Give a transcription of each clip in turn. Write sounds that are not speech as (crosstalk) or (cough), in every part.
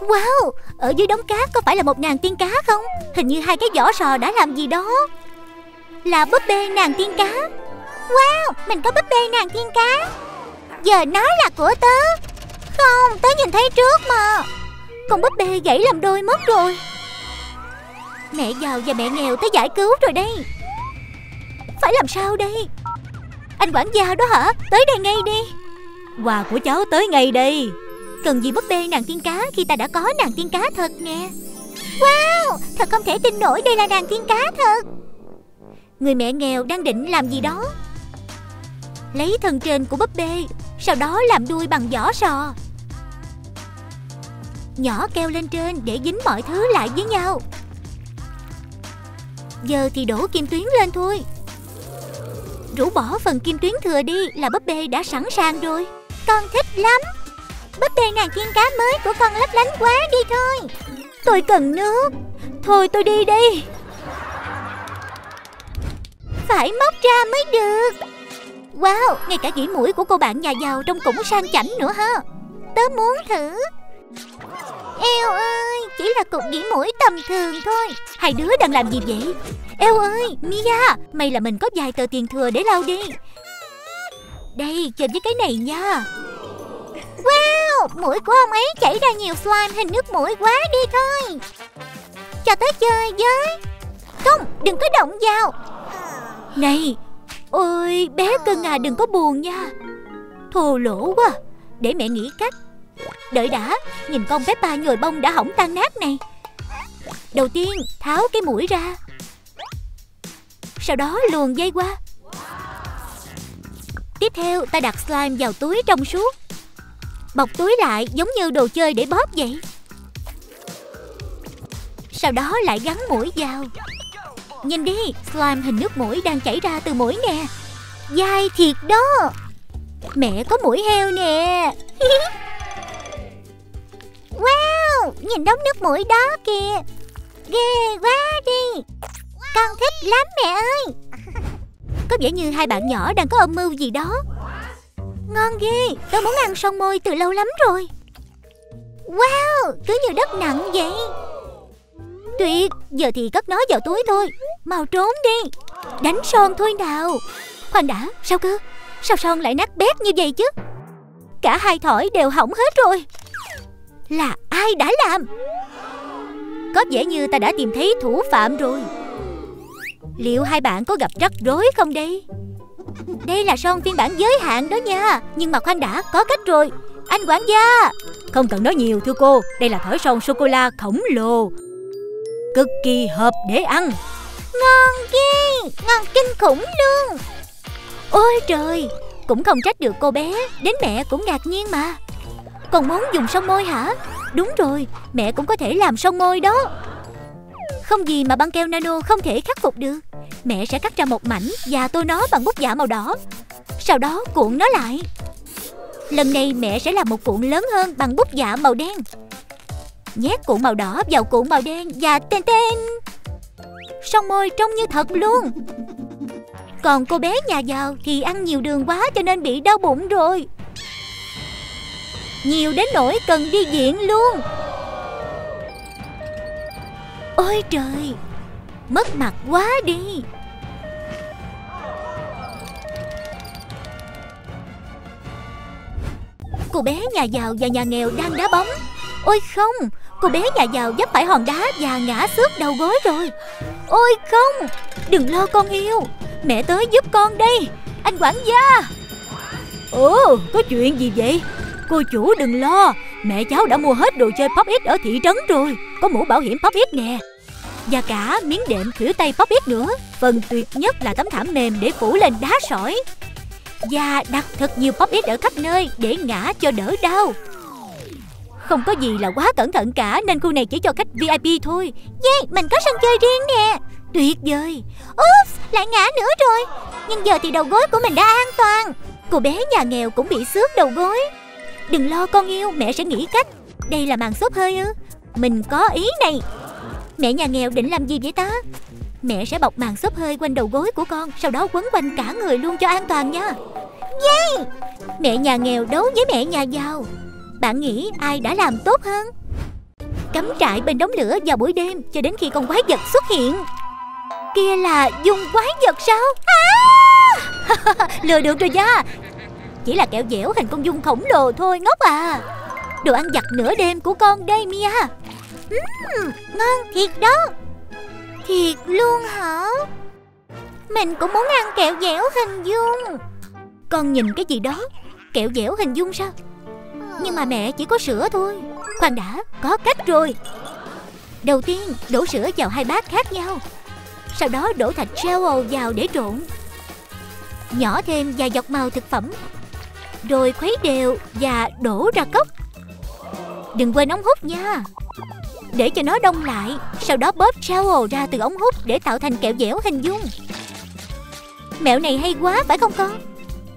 Wow, ở dưới đống cát có phải là một nàng tiên cá không? Hình như hai cái vỏ sò đã làm gì đó. Là búp bê nàng tiên cá. Wow, mình có búp bê nàng tiên cá. Giờ nó là của tớ. Không, tớ nhìn thấy trước mà. Con búp bê gãy làm đôi mất rồi. Mẹ giàu và mẹ nghèo tới giải cứu rồi đây. Phải làm sao đây? Anh quản gia đó hả? Tới đây ngay đi. Quà của cháu tới ngay đây. Cần gì búp bê nàng tiên cá khi ta đã có nàng tiên cá thật nè. Wow, Thật không thể tin nổi đây là nàng tiên cá thật. Người mẹ nghèo đang định làm gì đó. Lấy thân trên của búp bê, Sau đó làm đuôi bằng vỏ sò. Nhỏ keo lên trên để dính mọi thứ lại với nhau. Giờ thì đổ kim tuyến lên thôi. Rũ bỏ phần kim tuyến thừa đi là búp bê đã sẵn sàng rồi. Con thích lắm. Búp bê nàng tiên cá mới của con lấp lánh quá đi thôi. Tôi cần nước. Thôi tôi đi đi. Phải móc ra mới được. Wow, ngay cả dĩ mũi của cô bạn nhà giàu trông cũng sang chảnh nữa ha. Tớ muốn thử. Eo ơi, chỉ là cục dĩ mũi tầm thường thôi. Hai đứa đang làm gì vậy? Eo ơi, Mia, may là mình có vài tờ tiền thừa để lau đi. Đây, chơi với cái này nha. Wow, mũi của ông ấy chảy ra nhiều slime hình nước mũi quá đi thôi. Cho tới chơi với. Không, đừng có động vào. Này, ôi bé cưng à đừng có buồn nha. Thô lỗ quá, để mẹ nghĩ cách. Đợi đã, nhìn con Peppa nhồi bông đã hỏng tan nát này. Đầu tiên, tháo cái mũi ra. Sau đó luồn dây qua. Tiếp theo, ta đặt slime vào túi trong suốt. Bọc túi lại giống như đồ chơi để bóp vậy. Sau đó lại gắn mũi vào. Nhìn đi, slime hình nước mũi đang chảy ra từ mũi nè. Dai thiệt đó. Mẹ có mũi heo nè. (laughs) Wow, nhìn đống nước mũi đó kìa. Ghê quá đi. Con thích lắm mẹ ơi. (laughs) Có vẻ như hai bạn nhỏ đang có âm mưu gì đó. Ngon ghê, tớ muốn ăn son môi từ lâu lắm rồi. Wow, cứ như đất nặng vậy. Tuyệt, giờ thì cất nó vào túi thôi. Mau trốn đi. Đánh son thôi nào. Khoan đã, sao cơ? Sao son lại nát bét như vậy chứ? Cả hai thỏi đều hỏng hết rồi. Là ai đã làm? Có vẻ như ta đã tìm thấy thủ phạm rồi. Liệu hai bạn có gặp rắc rối không đây? Đây là son phiên bản giới hạn đó nha. Nhưng mà khoan đã, có cách rồi. Anh quản gia! Không cần nói nhiều thưa cô. Đây là thỏi son sô-cô-la khổng lồ. Cực kỳ hợp để ăn. Ngon ghê, ngon kinh khủng luôn. Ôi trời, cũng không trách được cô bé. Đến mẹ cũng ngạc nhiên mà. Còn muốn dùng son môi hả? Đúng rồi, mẹ cũng có thể làm son môi đó. Không gì mà băng keo nano không thể khắc phục được. Mẹ sẽ cắt ra một mảnh và tô nó bằng bút dạ màu đỏ. Sau đó cuộn nó lại. Lần này mẹ sẽ làm một cuộn lớn hơn bằng bút dạ màu đen. Nhét cuộn màu đỏ vào cuộn màu đen và tên tên Son môi trông như thật luôn. Còn cô bé nhà giàu thì ăn nhiều đường quá cho nên bị đau bụng rồi. Nhiều đến nỗi cần đi viện luôn. Ôi trời, Mất mặt quá đi. Cô bé nhà giàu và nhà nghèo đang đá bóng. Ôi không, Cô bé nhà giàu dấp phải hòn đá và ngã xước đầu gối rồi. Ôi không, Đừng lo con yêu. Mẹ tới giúp con đây, Anh quản gia. Ồ, có chuyện gì vậy? Cô chủ đừng lo, Mẹ cháu đã mua hết đồ chơi Pop It ở thị trấn rồi. Có mũ bảo hiểm Pop It nè. Và cả miếng đệm khuỷu tay Pop It nữa. Phần tuyệt nhất là tấm thảm mềm để phủ lên đá sỏi. Và đặt thật nhiều Pop It ở khắp nơi Để ngã cho đỡ đau. Không có gì là quá cẩn thận cả Nên khu này chỉ cho khách VIP thôi. Yeah, mình có sân chơi riêng nè. Tuyệt vời. Oops, lại ngã nữa rồi. Nhưng giờ thì đầu gối của mình đã an toàn. Cô bé nhà nghèo cũng bị xước đầu gối. Đừng lo con yêu, mẹ sẽ nghĩ cách. Đây là màn xốp hơi ư. Mình có ý này. Mẹ nhà nghèo định làm gì vậy ta? Mẹ sẽ bọc màn xốp hơi quanh đầu gối của con, Sau đó quấn quanh cả người luôn cho an toàn nha. Yeah Mẹ nhà nghèo đấu với mẹ nhà giàu. Bạn nghĩ ai đã làm tốt hơn? Cắm trại bên đống lửa vào buổi đêm Cho đến khi con quái vật xuất hiện. Kia là dung quái vật sao? À! (laughs) Lừa được rồi nha Chỉ là kẹo dẻo hình con dung khổng lồ thôi, ngốc à. Đồ ăn giặt nửa đêm của con đây, Mia uhm, Ngon thiệt đó. Thiệt luôn hả? Mình cũng muốn ăn kẹo dẻo hình dung. Con nhìn cái gì đó Kẹo dẻo hình dung sao? Nhưng mà mẹ chỉ có sữa thôi. Khoan đã, có cách rồi. Đầu tiên, đổ sữa vào hai bát khác nhau. Sau đó đổ thạch treo vào để trộn. Nhỏ thêm vài giọt màu thực phẩm. Rồi khuấy đều và đổ ra cốc. Đừng quên ống hút nha. Để cho nó đông lại. Sau đó bóp jello ra từ ống hút Để tạo thành kẹo dẻo hình dung. Mẹo này hay quá, phải không con?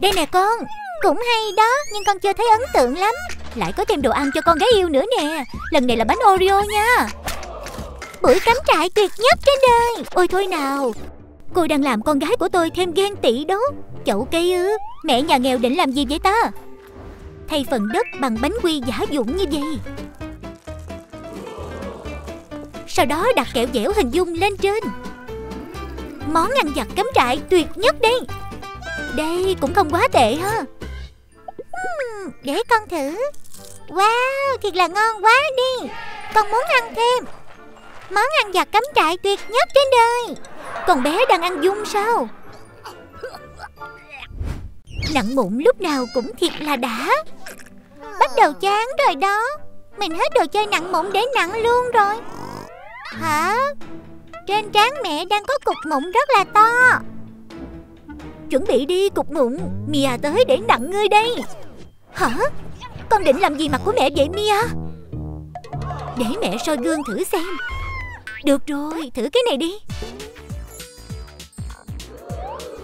Đây nè con, Cũng hay đó, Nhưng con chưa thấy ấn tượng lắm. Lại có thêm đồ ăn cho con gái yêu nữa nè. Lần này là bánh Oreo nha. Bữa cắm trại tuyệt nhất trên đời. Ôi thôi nào, Cô đang làm con gái của tôi thêm ghen tị đó. Chậu cây ư, Mẹ nhà nghèo định làm gì vậy ta? Thay phần đất bằng bánh quy giả dụng như vậy. Sau đó đặt kẹo dẻo hình dung lên trên. Món ăn giặt cắm trại tuyệt nhất đây. Đây cũng không quá tệ ha. Để con thử. Wow, thiệt là ngon quá đi. Con muốn ăn thêm. Món ăn giặt cắm trại tuyệt nhất trên đời. Còn bé đang ăn dung sao? Nặng mụn lúc nào cũng thiệt là đã. Bắt đầu chán rồi đó. Mình hết đồ chơi nặng mụn để nặng luôn rồi. Hả? Trên trán mẹ đang có cục mụn rất là to. Chuẩn bị đi, cục mụn. Mia tới để nặng ngươi đây. Hả? Con định làm gì mặt của mẹ vậy, Mia? Để mẹ soi gương thử xem. Được rồi, thử cái này đi.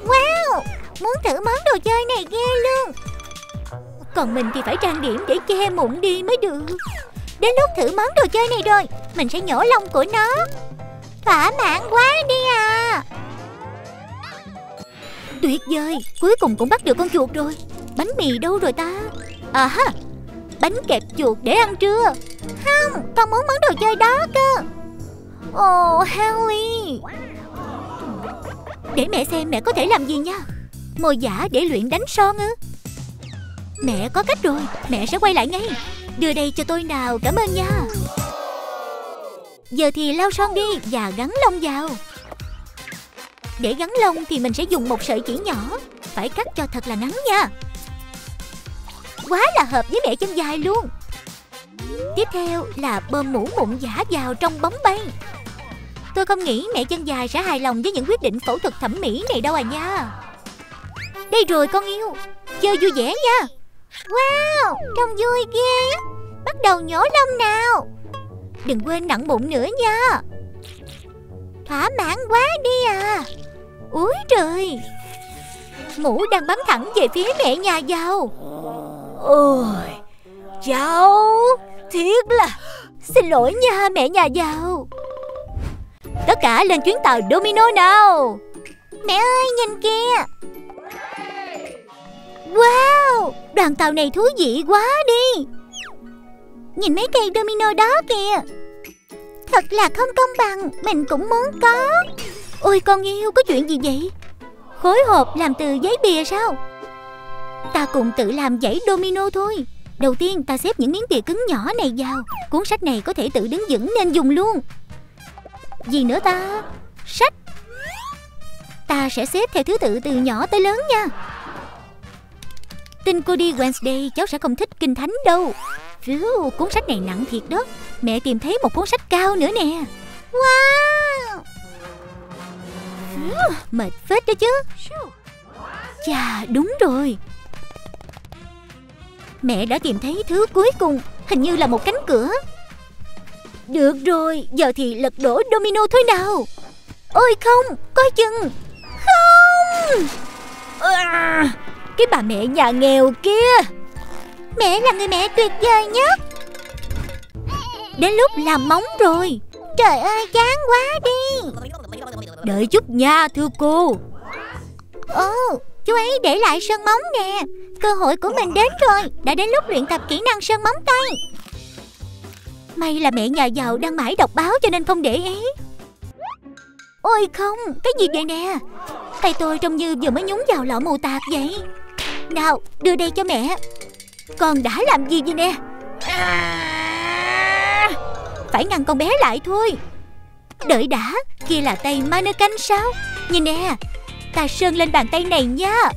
Wow! Muốn thử món đồ chơi này ghê luôn. Còn mình thì phải trang điểm để che mụn đi mới được. Đến lúc thử món đồ chơi này rồi Mình sẽ nhổ lông của nó. Thỏa mãn quá đi à. Tuyệt vời Cuối cùng cũng bắt được con chuột rồi. Bánh mì đâu rồi ta? À ha Bánh kẹp chuột để ăn trưa. Không Con muốn món đồ chơi đó cơ. Ồ oh, Haley Để mẹ xem mẹ có thể làm gì nha. Mồi giả để luyện đánh son ư. Mẹ có cách rồi Mẹ sẽ quay lại ngay. Đưa đây cho tôi nào, cảm ơn nha. Giờ thì lau son đi Và gắn lông vào. Để gắn lông thì mình sẽ dùng một sợi chỉ nhỏ, Phải cắt cho thật là ngắn nha. Quá là hợp với mẹ chân dài luôn. Tiếp theo là bơm mũ mụn giả vào trong bóng bay. Tôi không nghĩ mẹ chân dài sẽ hài lòng với những quyết định phẫu thuật thẩm mỹ này đâu à nha. Đây rồi con yêu, Chơi vui vẻ nha. Wow, trông vui ghê Bắt đầu nhổ lông nào. Đừng quên nặng bụng nữa nha. Thỏa mãn quá đi à. Úi trời. Mũ đang bắn thẳng về phía mẹ nhà giàu. Ôi Cháu Thiết là. Xin lỗi nha mẹ nhà giàu. Tất cả lên chuyến tàu Domino nào. Mẹ ơi nhìn kìa. Wow, Đoàn tàu này thú vị quá đi. Nhìn mấy cây domino đó kìa. Thật là không công bằng, Mình cũng muốn có. Ôi, con yêu có chuyện gì vậy? Khối hộp làm từ giấy bìa sao? Ta cùng tự làm dãy domino thôi. Đầu tiên ta xếp những miếng bìa cứng nhỏ này vào. Cuốn sách này có thể tự đứng vững nên dùng luôn. Gì nữa ta? Sách. Ta sẽ xếp theo thứ tự từ nhỏ tới lớn nha. Tin cô đi Wednesday cháu sẽ không thích kinh thánh đâu. Phiu, cuốn sách này nặng thiệt đó. Mẹ tìm thấy một cuốn sách cao nữa nè. Wow! Phiu, Mệt phết đó chứ. Chà đúng rồi. Mẹ đã tìm thấy thứ cuối cùng Hình như là một cánh cửa. Được rồi Giờ thì lật đổ domino thôi nào. Ôi không Coi chừng. Không! À, cái bà mẹ nhà nghèo kia. Mẹ là người mẹ tuyệt vời nhất. Đến lúc làm móng rồi. Trời ơi chán quá đi. Đợi chút nha thưa cô. Ồ chú ấy để lại sơn móng nè. Cơ hội của mình đến rồi. Đã đến lúc luyện tập kỹ năng sơn móng tay. May là mẹ nhà giàu đang mãi đọc báo cho nên không để ý. Ôi không, cái gì vậy nè? Tay tôi trông như vừa mới nhúng vào lọ mù tạt vậy. Nào, đưa đây cho mẹ. Con đã làm gì vậy nè? Phải ngăn con bé lại thôi. Đợi đã, kia là tay mannequin sao? Nhìn nè, ta sơn lên bàn tay này nha.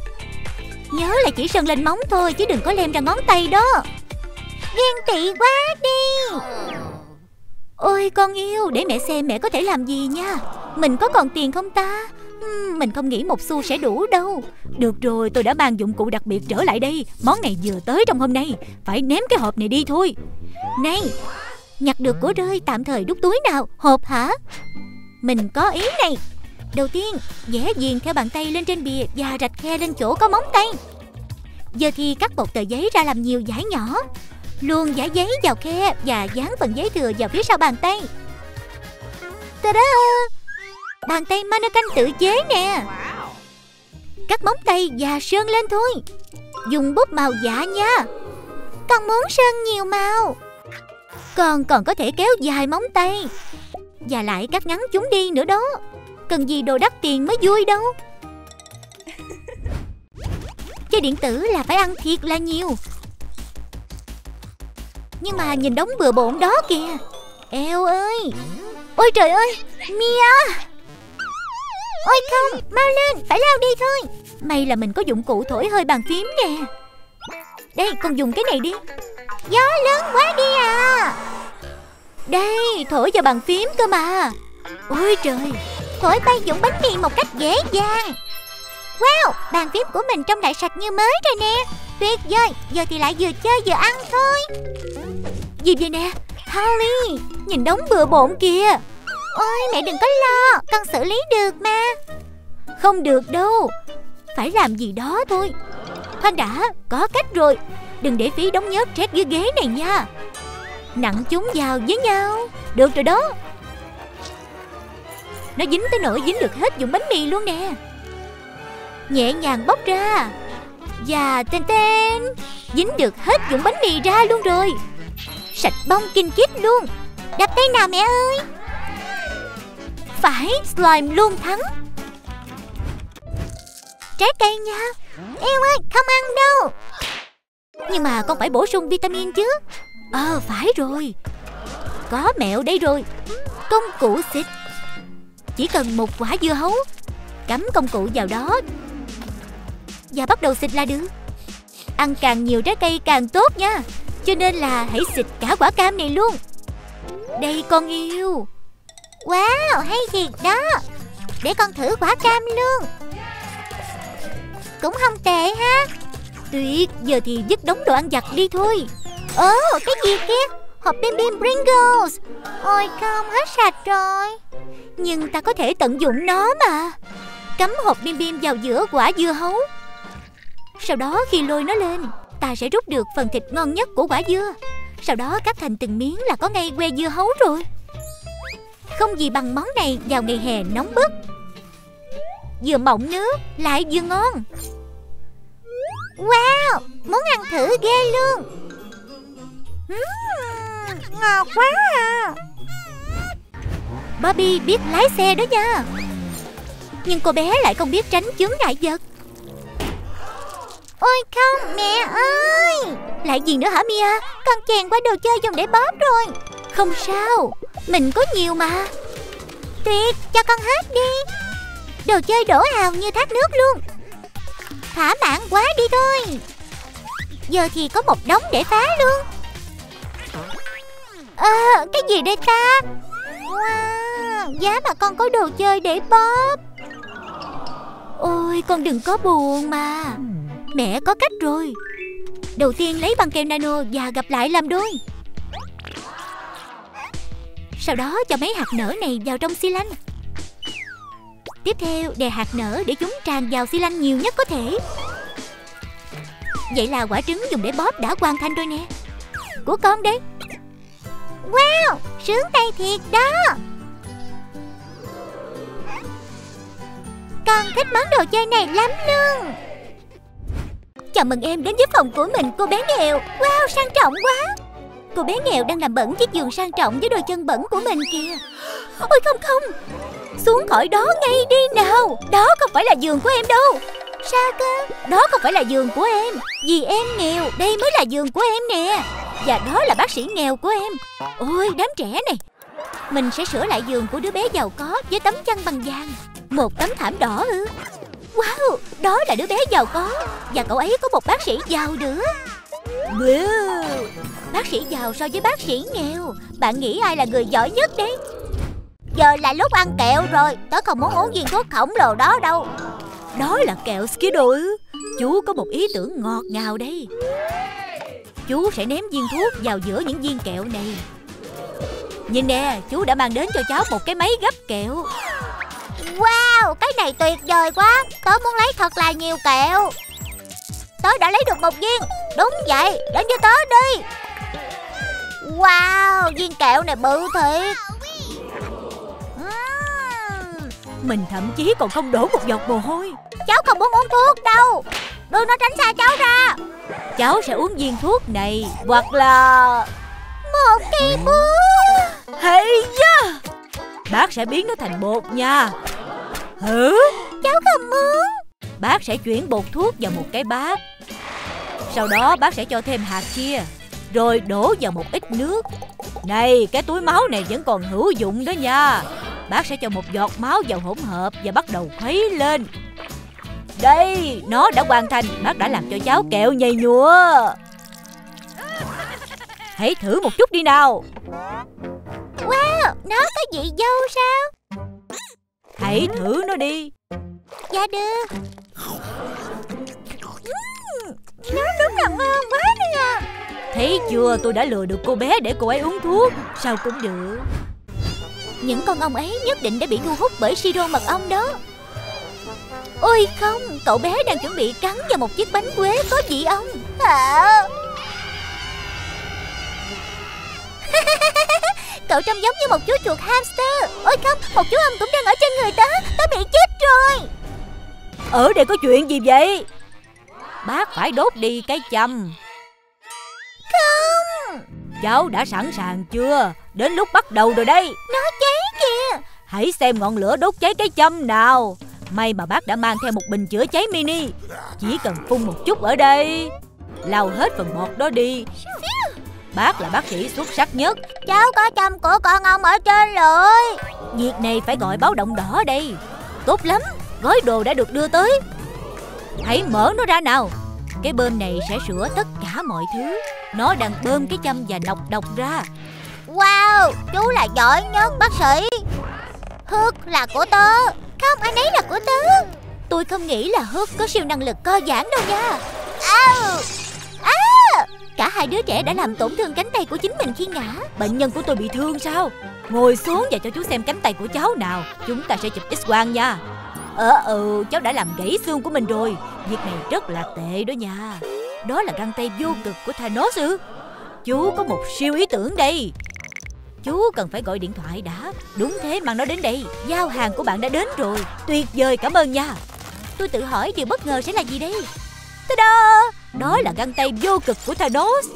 Nhớ là chỉ sơn lên móng thôi chứ đừng có lem ra ngón tay đó. Ghen tị quá đi. Ôi con yêu Để mẹ xem mẹ có thể làm gì nha. Mình có còn tiền không ta? Mình không nghĩ một xu sẽ đủ đâu. Được rồi, tôi đã mang dụng cụ đặc biệt trở lại đây. Món này vừa tới trong hôm nay. Phải ném cái hộp này đi thôi. Này, Nhặt được của rơi tạm thời đút túi nào? Hộp hả? Mình có ý này. Đầu tiên vẽ viền theo bàn tay lên trên bìa Và rạch khe lên chỗ có móng tay. Giờ thì cắt một tờ giấy ra làm nhiều dải nhỏ. Luôn giả giấy vào khe Và dán phần giấy thừa vào phía sau bàn tay. Ta-da! Bàn tay mannequin tự chế nè. Cắt móng tay và sơn lên thôi. Dùng bút màu dạ nha. Con muốn sơn nhiều màu. Con còn có thể kéo dài móng tay. Và lại cắt ngắn chúng đi nữa đó. Cần gì đồ đắt tiền mới vui đâu. Chơi điện tử là phải ăn thiệt là nhiều. Nhưng mà nhìn đống bừa bộn đó kìa. Eo ơi. Ôi trời ơi, Mia. Ôi không, Mau lên, Phải lao đi thôi. May là mình có dụng cụ thổi hơi bàn phím nè Đây, con dùng cái này đi. Gió lớn quá đi à. Đây, thổi vào bàn phím cơ mà. Ôi trời, Thổi bay dụng bánh mì một cách dễ dàng. Wow, Bàn phím của mình trông lại sạch như mới rồi nè. Tuyệt vời, Giờ thì lại vừa chơi vừa ăn thôi. Gì vậy nè? Holly, Nhìn đống bừa bộn kìa ơi mẹ đừng có lo, Con xử lý được mà. Không được đâu, Phải làm gì đó thôi. Khoan đã, Có cách rồi, Đừng để phí đóng nhớt trét dưới ghế này nha. Nặng chúng vào với nhau, Được rồi đó. Nó dính tới nỗi dính được hết dụng bánh mì luôn nè. Nhẹ nhàng bóc ra. Và tên tên, Dính được hết dụng bánh mì ra luôn rồi. Sạch bông kinh kiếp luôn. Đập tay nào mẹ ơi. Phải slime luôn thắng. Trái cây nha. Yêu ơi, không ăn đâu. Nhưng mà con phải bổ sung vitamin chứ. Ờ phải rồi. Có mẹo đây rồi. Công cụ xịt. Chỉ cần một quả dưa hấu, Cắm công cụ vào đó. Và bắt đầu xịt là được. Ăn càng nhiều trái cây càng tốt nha. Cho nên là hãy xịt cả quả cam này luôn. Đây con yêu. Wow, hay thiệt đó. Để con thử quả cam luôn. Cũng không tệ ha. Tuyệt, Giờ thì dứt đống đồ ăn vặt đi thôi. Ồ, cái gì kia? Hộp bim bim Pringles. Ôi, không, hết sạch rồi. Nhưng ta có thể tận dụng nó mà. Cắm hộp bim bim vào giữa quả dưa hấu. Sau đó khi lôi nó lên, Ta sẽ rút được phần thịt ngon nhất của quả dưa. Sau đó cắt thành từng miếng là có ngay que dưa hấu rồi. Không gì bằng món này vào ngày hè nóng bức. Vừa mỏng nước lại vừa ngon. Wow Muốn ăn thử ghê luôn. Uhm, Ngọt quá à. Bobby biết lái xe đó nha. Nhưng cô bé lại không biết tránh chướng ngại vật. Ôi không mẹ ơi. Lại gì nữa hả Mia? Con chèn qua đồ chơi dùng để bóp rồi. Không sao. Mình có nhiều mà. Tuyệt cho con hết đi. Đồ chơi đổ hào như thác nước luôn. Thả mãn quá đi thôi. Giờ thì có một đống để phá luôn. Ờ à, cái gì đây ta? Wow Giá mà con có đồ chơi để bóp. Ôi con đừng có buồn mà. Mẹ có cách rồi. Đầu tiên lấy băng keo nano và gặp lại làm đôi. Sau đó cho mấy hạt nở này vào trong xi lanh. Tiếp theo đè hạt nở để chúng tràn vào xi lanh nhiều nhất có thể. Vậy là quả trứng dùng để bóp đã hoàn thành rồi nè. Của con đây Wow, sướng tay thiệt đó. Con thích món đồ chơi này lắm luôn. Chào mừng em đến với phòng của mình cô bé nghèo Wow sang trọng quá. Cô bé nghèo đang làm bẩn chiếc giường sang trọng với đôi chân bẩn của mình kìa. Ôi, không không. Xuống khỏi đó ngay đi nào. Đó không phải là giường của em đâu. Sao cơ, Đó không phải là giường của em. Vì em nghèo, Đây mới là giường của em nè. Và đó là bác sĩ nghèo của em. Ôi, đám trẻ này. Mình sẽ sửa lại giường của đứa bé giàu có Với tấm chăn bằng vàng. Một tấm thảm đỏ ư. Wow, Đó là đứa bé giàu có. Và cậu ấy có một bác sĩ giàu nữa. Wow. Bác sĩ giàu so với bác sĩ nghèo. Bạn nghĩ ai là người giỏi nhất đi? Giờ là lúc ăn kẹo rồi Tớ không muốn uống viên thuốc khổng lồ đó đâu. Đó là kẹo Skido ư? Chú có một ý tưởng ngọt ngào đây. Chú sẽ ném viên thuốc vào giữa những viên kẹo này. Nhìn nè, chú đã mang đến cho cháu một cái máy gấp kẹo. Wow, cái này tuyệt vời quá. Tớ muốn lấy thật là nhiều kẹo Tớ đã lấy được một viên. Đúng vậy, đến cho tớ đi. Wow, viên kẹo này bự thiệt. Ừm, Mình thậm chí còn không đổ một giọt mồ hôi. Cháu không muốn uống thuốc đâu. Đưa nó tránh xa cháu ra. Cháu sẽ uống viên thuốc này Hoặc là Một cây búa Hay da. Bác sẽ biến nó thành bột nha. Hử? Cháu không muốn Bác sẽ chuyển bột thuốc vào một cái bát. Sau đó bác sẽ cho thêm hạt chia Rồi đổ vào một ít nước. Này cái túi máu này vẫn còn hữu dụng đó nha. Bác sẽ cho một giọt máu vào hỗn hợp Và bắt đầu khuấy lên. Đây nó đã hoàn thành. Bác đã làm cho cháu kẹo nhầy nhụa. Hãy thử một chút đi nào. Wow, nó có vị dâu sao? Hãy thử nó đi Dạ được. Nó đúng là ngon quá đi à Thấy chưa? Tôi đã lừa được cô bé để cô ấy uống thuốc. Sao cũng được. Những con ong ấy nhất định đã bị thu hút bởi siro mật ong đó. Ôi không, cậu bé đang chuẩn bị cắn vào một chiếc bánh quế có vị ong. À. (laughs) Cậu trông giống như một chú chuột hamster. Ôi không, một chú ong cũng đang ở trên người tớ. Tớ bị chết rồi Ở đây có chuyện gì vậy? Bác phải đốt đi cái châm. Không. Cháu đã sẵn sàng chưa? Đến lúc bắt đầu rồi đây Nó cháy kìa. Hãy xem ngọn lửa đốt cháy cái châm nào. May mà bác đã mang theo một bình chữa cháy mini. Chỉ cần phun một chút ở đây. Lau hết phần bọt đó đi. Bác là bác sĩ xuất sắc nhất. Cháu có châm của con ong ở trên rồi. Việc này phải gọi báo động đỏ đây. Tốt lắm Gói đồ đã được đưa tới. Hãy mở nó ra nào. Cái bơm này sẽ sửa tất cả mọi thứ. Nó đang bơm cái châm và nọc độc ra. Wow, chú là giỏi nhất bác sĩ. Hước là của tớ. Không, anh ấy là của tớ. Tôi không nghĩ là Hước có siêu năng lực co giãn đâu nha. Au. À! Cả hai đứa trẻ đã làm tổn thương cánh tay của chính mình khi ngã. Bệnh nhân của tôi bị thương sao? Ngồi xuống và cho chú xem cánh tay của cháu nào. Chúng ta sẽ chụp x-quang nha Ờ ừ cháu đã làm gãy xương của mình rồi. Việc này rất là tệ đó nha. Đó là găng tay vô cực của Thanos ư? Chú có một siêu ý tưởng đây. Chú cần phải gọi điện thoại đã. Đúng thế mang nó đến đây. Giao hàng của bạn đã đến rồi. Tuyệt vời cảm ơn nha. Tôi tự hỏi điều bất ngờ sẽ là gì đây? Ta-da! Đó là găng tay vô cực của Thanos.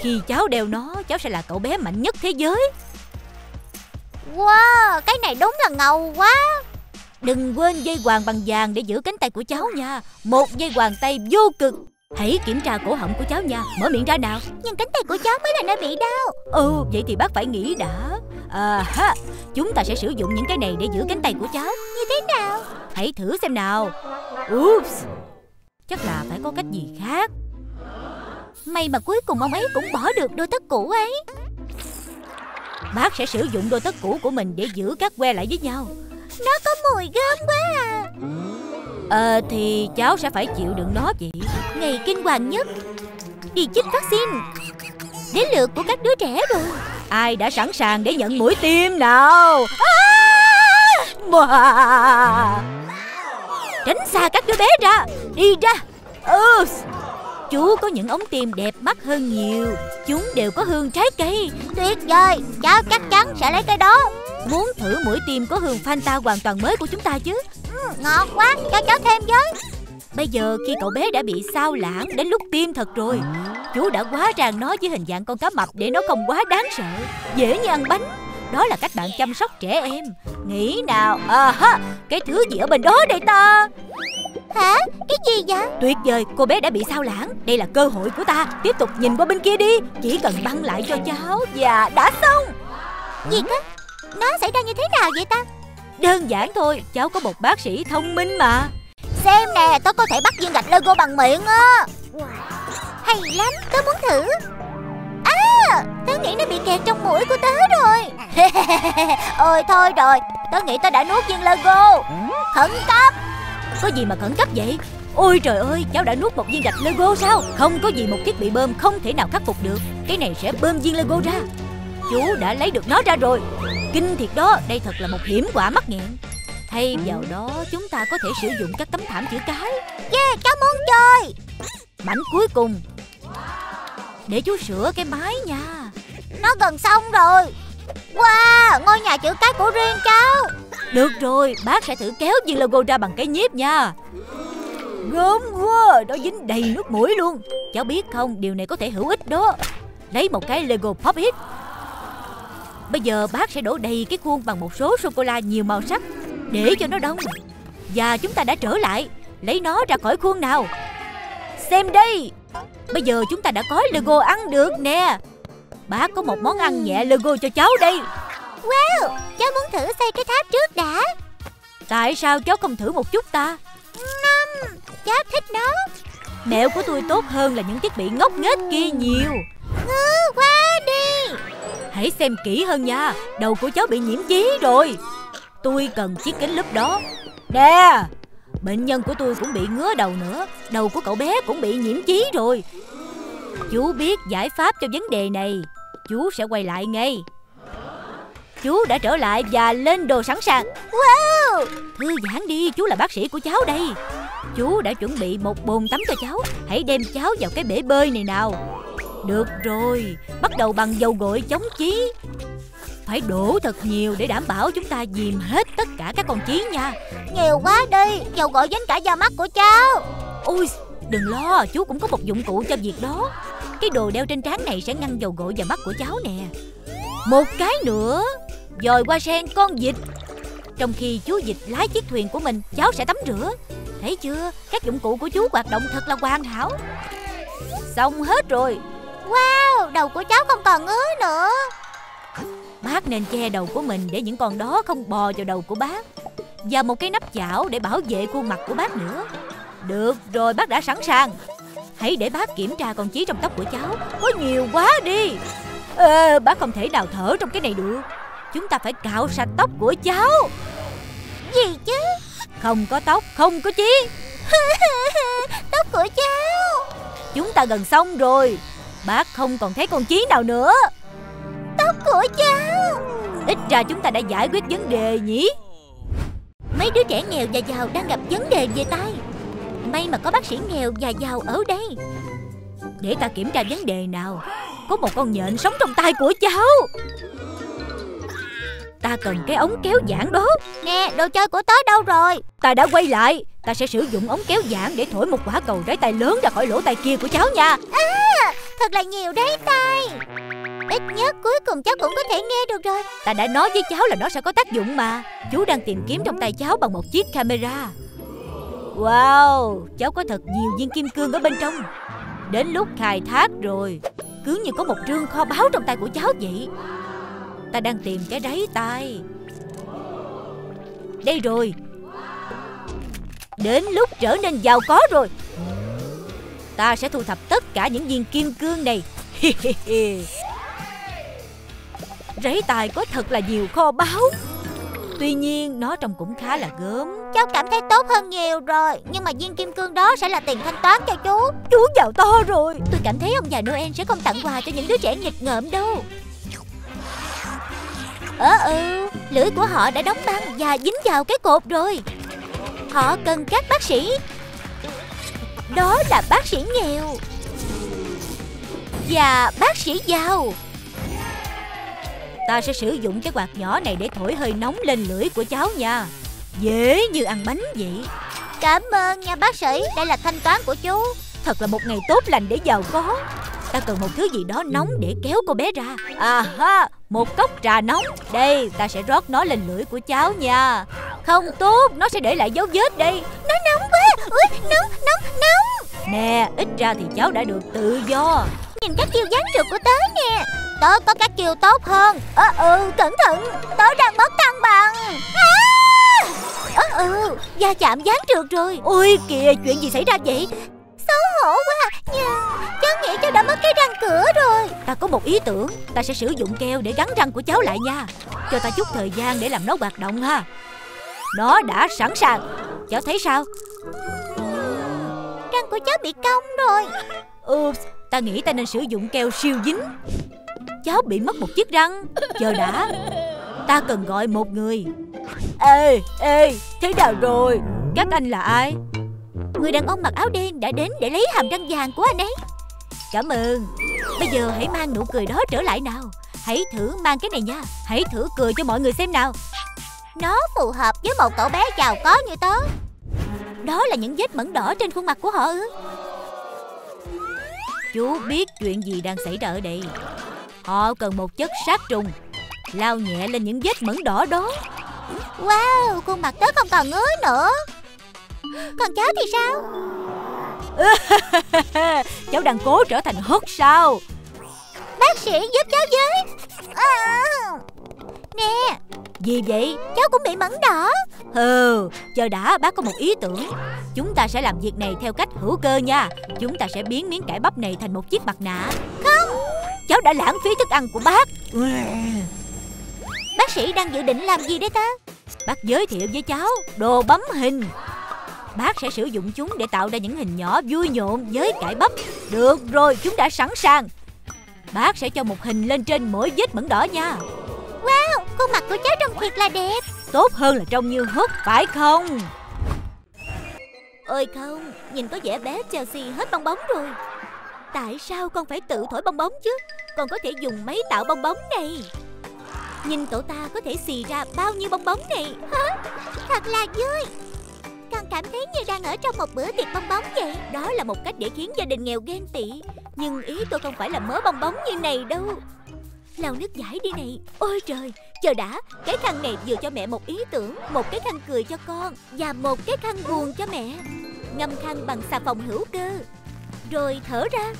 Khi cháu đeo nó Cháu sẽ là cậu bé mạnh nhất thế giới. Wow, cái này đúng là ngầu quá. Đừng quên dây hoàng bằng vàng để giữ cánh tay của cháu nha. Một dây hoàng tay vô cực. Hãy kiểm tra cổ họng của cháu nha. Mở miệng ra nào. Nhưng cánh tay của cháu mới là nơi bị đau. Ừ vậy thì bác phải nghĩ đã. À ha Chúng ta sẽ sử dụng những cái này để giữ cánh tay của cháu. Như thế nào? Hãy thử xem nào. Oops Chắc là phải có cách gì khác. May mà cuối cùng ông ấy cũng bỏ được đôi tất cũ ấy. Bác sẽ sử dụng đôi tất cũ của mình để giữ các que lại với nhau nó có mùi gớm quá à. Ờ thì cháu sẽ phải chịu đựng nó chị. Ngày kinh hoàng nhất. Đi chích vaccine. Đến lượt của các đứa trẻ rồi. Ai đã sẵn sàng để nhận mũi tiêm nào? À! Tránh xa các đứa bé ra. Đi ra. Ừ. Chú có những ống tiêm đẹp mắt hơn nhiều. Chúng đều có hương trái cây. Tuyệt vời. Cháu chắc chắn sẽ lấy cái đó. Muốn thử mũi tiêm có hương Fanta hoàn toàn mới của chúng ta chứ? Ừ, Ngọt quá. Cho cháu thêm với. Bây giờ khi cậu bé đã bị sao lãng đến lúc tiêm thật rồi Chú đã quá ràng nó với hình dạng con cá mập để nó không quá đáng sợ. Dễ như ăn bánh Đó là cách bạn chăm sóc trẻ em. Nghĩ nào? À ha Cái thứ gì ở bên đó đây ta? Hả? Cái gì vậy? Tuyệt vời cô bé đã bị sao lãng. Đây là cơ hội của ta. Tiếp tục nhìn qua bên kia đi. Chỉ cần băng lại cho cháu Và đã xong. Gì cơ? Nó xảy ra như thế nào vậy ta? Đơn giản thôi Cháu có một bác sĩ thông minh mà. Xem nè, tớ có thể bắt viên gạch Lego bằng miệng á. Hay lắm, tớ muốn thử À, tớ nghĩ nó bị kẹt trong mũi của tớ rồi. (laughs) Ôi thôi rồi, tớ nghĩ tớ đã nuốt viên Lego. Khẩn cấp. Có gì mà khẩn cấp vậy? Ôi trời ơi, cháu đã nuốt một viên gạch Lego sao? Không có gì một thiết bị bơm không thể nào khắc phục được. Cái này sẽ bơm viên Lego ra. Chú đã lấy được nó ra rồi. Kinh thiệt đó, đây thật là một hiểm quả mắc nghẹn. Thay vào đó, chúng ta có thể sử dụng các tấm thảm chữ cái. Yeah, cháu muốn chơi. Mảnh cuối cùng để chú sửa cái máy nha. Nó gần xong rồi. Wow, ngôi nhà chữ cái của riêng cháu. Được rồi, bác sẽ thử kéo viên logo ra bằng cái nhíp nha. Gớm quá, nó dính đầy nước mũi luôn. Cháu biết không, điều này có thể hữu ích đó. Lấy một cái Lego Pop It. Bây giờ bác sẽ đổ đầy cái khuôn bằng một số sô-cô-la nhiều màu sắc Để cho nó đông. Và chúng ta đã trở lại. Lấy nó ra khỏi khuôn nào. Xem đây. Bây giờ chúng ta đã có Lego ăn được nè. Bác có một món ăn nhẹ Lego cho cháu đây. Wow, cháu muốn thử xây cái tháp trước đã. Tại sao cháu không thử một chút ta? Năm, cháu thích nó. Mẹo của tôi tốt hơn là những thiết bị ngốc nghếch kia nhiều. Ngư quá đi. Hãy xem kỹ hơn nha Đầu của cháu bị nhiễm chí rồi. Tôi cần chiếc kính lúp đó. Nè Bệnh nhân của tôi cũng bị ngứa đầu nữa. Đầu của cậu bé cũng bị nhiễm chí rồi. Chú biết giải pháp cho vấn đề này. Chú sẽ quay lại ngay. Chú đã trở lại và lên đồ sẵn sàng. Wow, Thư giãn đi, chú là bác sĩ của cháu đây. Chú đã chuẩn bị một bồn tắm cho cháu. Hãy đem cháu vào cái bể bơi này nào. Được rồi, bắt đầu bằng dầu gội chống chí. Phải đổ thật nhiều để đảm bảo chúng ta dìm hết tất cả các con chí nha. Nhiều quá đi Dầu gội dính cả da mắt của cháu. Ôi, đừng lo, chú cũng có một dụng cụ cho việc đó. Cái đồ đeo trên trán này sẽ ngăn dầu gội vào mắt của cháu nè. Một cái nữa Dòi qua sen con vịt. Trong khi chú vịt lái chiếc thuyền của mình Cháu sẽ tắm rửa. Thấy chưa, các dụng cụ của chú hoạt động thật là hoàn hảo. Xong hết rồi. Wow, đầu của cháu không còn ngứa nữa Bác nên che đầu của mình để những con đó không bò vào đầu của bác. Và một cái nắp chảo để bảo vệ khuôn mặt của bác nữa. Được rồi bác đã sẵn sàng. Hãy để bác kiểm tra con chí trong tóc của cháu. Có nhiều quá đi. Ê, bác không thể nào thở trong cái này được. Chúng ta phải cạo sạch tóc của cháu. Gì chứ? Không có tóc, không có chí. (laughs) Tóc của cháu. Chúng ta gần xong rồi. Bác không còn thấy con chí nào nữa Tóc của cháu. Ít ra chúng ta đã giải quyết vấn đề nhỉ? Mấy đứa trẻ nghèo và giàu đang gặp vấn đề về tay. May mà có bác sĩ nghèo và giàu ở đây. Để ta kiểm tra vấn đề nào Có một con nhện sống trong tay của cháu. Ta cần cái ống kéo giãn đó. Nè, đồ chơi của tớ đâu rồi? Ta đã quay lại. Ta sẽ sử dụng ống kéo giãn để thổi một quả cầu trái tay lớn ra khỏi lỗ tai kia của cháu nha. Thật là nhiều đấy tay Ít nhất cuối cùng cháu cũng có thể nghe được rồi. Ta đã nói với cháu là nó sẽ có tác dụng mà. Chú đang tìm kiếm trong tay cháu bằng một chiếc camera. Wow, cháu có thật nhiều viên kim cương ở bên trong. Đến lúc khai thác rồi Cứ như có một trương kho báu trong tay của cháu vậy. Ta đang tìm cái đáy tay Đây rồi. Đến lúc trở nên giàu có rồi. Ta sẽ thu thập tất cả những viên kim cương này. (laughs) Rẫy tài có thật là nhiều kho báu. Tuy nhiên nó trông cũng khá là gớm. Cháu cảm thấy tốt hơn nhiều rồi Nhưng mà viên kim cương đó sẽ là tiền thanh toán cho chú. Chú giàu to rồi. Tôi cảm thấy ông già Noel sẽ không tặng quà cho những đứa trẻ nghịch ngợm đâu. Ờ ừ Lưỡi của họ đã đóng băng và dính vào cái cột rồi. Họ cần các bác sĩ. Đó là bác sĩ nghèo. Và bác sĩ giàu Ta sẽ sử dụng cái quạt nhỏ này để thổi hơi nóng lên lưỡi của cháu nha. Dễ như ăn bánh vậy. Cảm ơn nha bác sĩ. Đây là thanh toán của chú. Thật là một ngày tốt lành để giàu có. Ta cần một thứ gì đó nóng để kéo cô bé ra. À ha Một cốc trà nóng. Đây ta sẽ rót nó lên lưỡi của cháu nha. Không tốt Nó sẽ để lại dấu vết đây. Nó nóng quá. Ui nóng nóng nóng. Nè ít ra thì cháu đã được tự do. Nhìn các chiều dáng trượt của tớ nè Tớ có các chiều tốt hơn. Ơ ừ cẩn thận Tớ đang mất thăng bằng. À! Ơ ừ Da chạm dáng trượt rồi. Ôi kìa chuyện gì xảy ra vậy? Xấu hổ quá. Nhưng cháu nghĩ cháu đã mất cái răng cửa rồi. Ta có một ý tưởng Ta sẽ sử dụng keo để gắn răng của cháu lại nha. Cho ta chút thời gian để làm nó hoạt động ha. Nó đã sẵn sàng. Cháu thấy sao? Răng của cháu bị cong rồi. Oops, ta nghĩ ta nên sử dụng keo siêu dính Cháu bị mất một chiếc răng. Chờ đã Ta cần gọi một người. Ê, ê, thế nào rồi? Các anh là ai? Người đàn ông mặc áo đen đã đến để lấy hàm răng vàng của anh ấy. Cảm ơn. Bây giờ hãy mang nụ cười đó trở lại nào. Hãy thử mang cái này nha. Hãy thử cười cho mọi người xem nào. Nó phù hợp với một cậu bé giàu có như tớ. Đó là những vết mẩn đỏ trên khuôn mặt của họ ư? Chú biết chuyện gì đang xảy ra ở đây. Họ cần một chất sát trùng. Lao nhẹ lên những vết mẩn đỏ đó. Wow, khuôn mặt tớ không còn ngứa nữa. Còn cháu thì sao? (laughs) Cháu đang cố trở thành hất sao? Bác sĩ giúp cháu với. À, Nè. Gì vậy? Cháu cũng bị mẩn đỏ. Hừ Chờ đã bác có một ý tưởng. Chúng ta sẽ làm việc này theo cách hữu cơ nha. Chúng ta sẽ biến miếng cải bắp này thành một chiếc mặt nạ. Không Cháu đã lãng phí thức ăn của bác. Bác sĩ đang dự định làm gì đấy ta? Bác giới thiệu với cháu Đồ bấm hình. Bác sẽ sử dụng chúng để tạo ra những hình nhỏ vui nhộn với cải bắp. Được rồi chúng đã sẵn sàng. Bác sẽ cho một hình lên trên mỗi vết mẩn đỏ nha. Wow, khuôn mặt của cháu trông thiệt là đẹp. Tốt hơn là trông như hất phải không? Ôi không, nhìn có vẻ bé Chelsea hết bong bóng rồi Tại sao con phải tự thổi bong bóng chứ? Con có thể dùng máy tạo bong bóng này. Nhìn cậu ta có thể xì ra bao nhiêu bong bóng này? Hả? Thật là vui. Con cảm thấy như đang ở trong một bữa tiệc bong bóng vậy. Đó là một cách để khiến gia đình nghèo ghen tị. Nhưng ý tôi không phải là mớ bong bóng như này đâu. Lau nước giải đi này. Ôi trời, chờ đã. Cái khăn này vừa cho mẹ một ý tưởng Một cái khăn cười cho con Và một cái khăn buồn cho mẹ. Ngâm khăn bằng xà phòng hữu cơ. Rồi thở ra.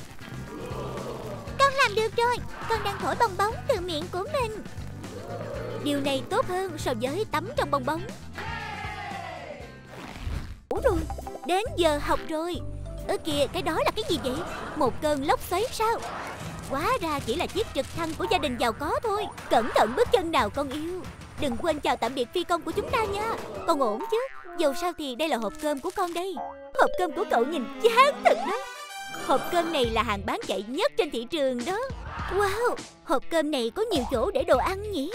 Con làm được rồi. Con đang thổi bong bóng từ miệng của mình. Điều này tốt hơn so với tắm trong bong bóng. Ủa rồi, đến giờ học rồi. Ơ kìa, cái đó là cái gì vậy? Một cơn lốc xoáy sao? Quá ra chỉ là chiếc trực thăng của gia đình giàu có thôi. Cẩn thận bước chân nào con yêu. Đừng quên chào tạm biệt phi công của chúng ta nha. Con ổn chứ? Dầu sao thì đây là hộp cơm của con đây. Hộp cơm của cậu nhìn chán thật đó. Hộp cơm này là hàng bán chạy nhất trên thị trường đó. Wow, Hộp cơm này có nhiều chỗ để đồ ăn nhỉ?